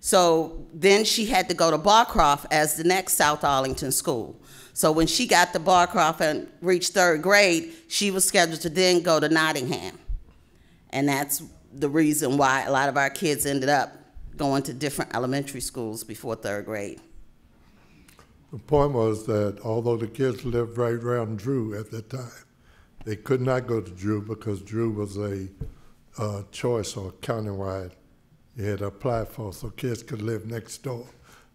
So then she had to go to Barcroft as the next South Arlington school. So when she got to Barcroft and reached third grade, she was scheduled to then go to Nottingham. And that's the reason why a lot of our kids ended up going to different elementary schools before third grade. The point was that although the kids lived right around Drew at that time, they could not go to Drew because Drew was a uh, choice or countywide. You had to apply for, so kids could live next door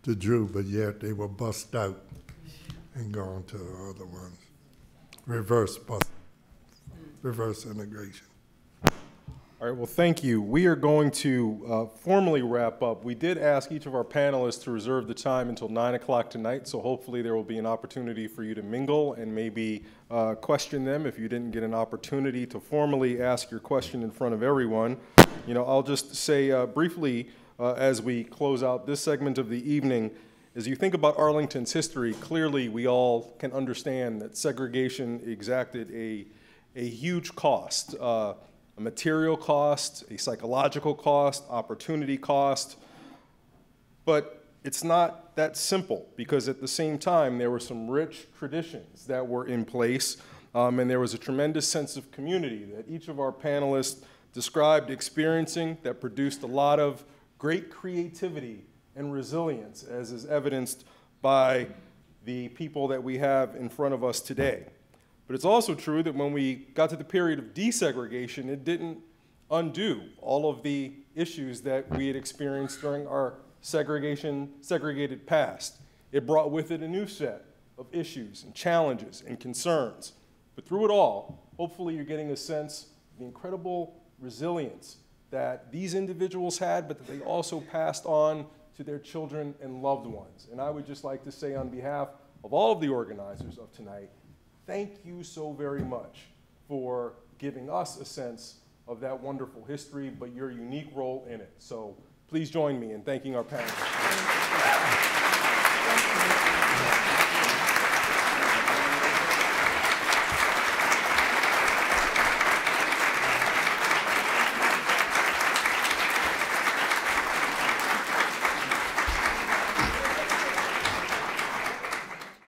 to Drew, but yet they were bussed out and gone to other ones. Reverse bus, reverse integration. All right, well, thank you. We are going to uh, formally wrap up. We did ask each of our panelists to reserve the time until 9 o'clock tonight, so hopefully there will be an opportunity for you to mingle and maybe uh, question them if you didn't get an opportunity to formally ask your question in front of everyone. You know, I'll just say uh, briefly uh, as we close out this segment of the evening, as you think about Arlington's history, clearly we all can understand that segregation exacted a, a huge cost. A material cost, a psychological cost, opportunity cost. But it's not that simple because at the same time, there were some rich traditions that were in place, um, and there was a tremendous sense of community that each of our panelists described experiencing that produced a lot of great creativity and resilience, as is evidenced by the people that we have in front of us today. But it's also true that when we got to the period of desegregation, it didn't undo all of the issues that we had experienced during our segregation, segregated past. It brought with it a new set of issues and challenges and concerns. But through it all, hopefully you're getting a sense of the incredible resilience that these individuals had, but that they also passed on to their children and loved ones. And I would just like to say on behalf of all of the organizers of tonight, thank you so very much for giving us a sense of that wonderful history, but your unique role in it. So please join me in thanking our panelists.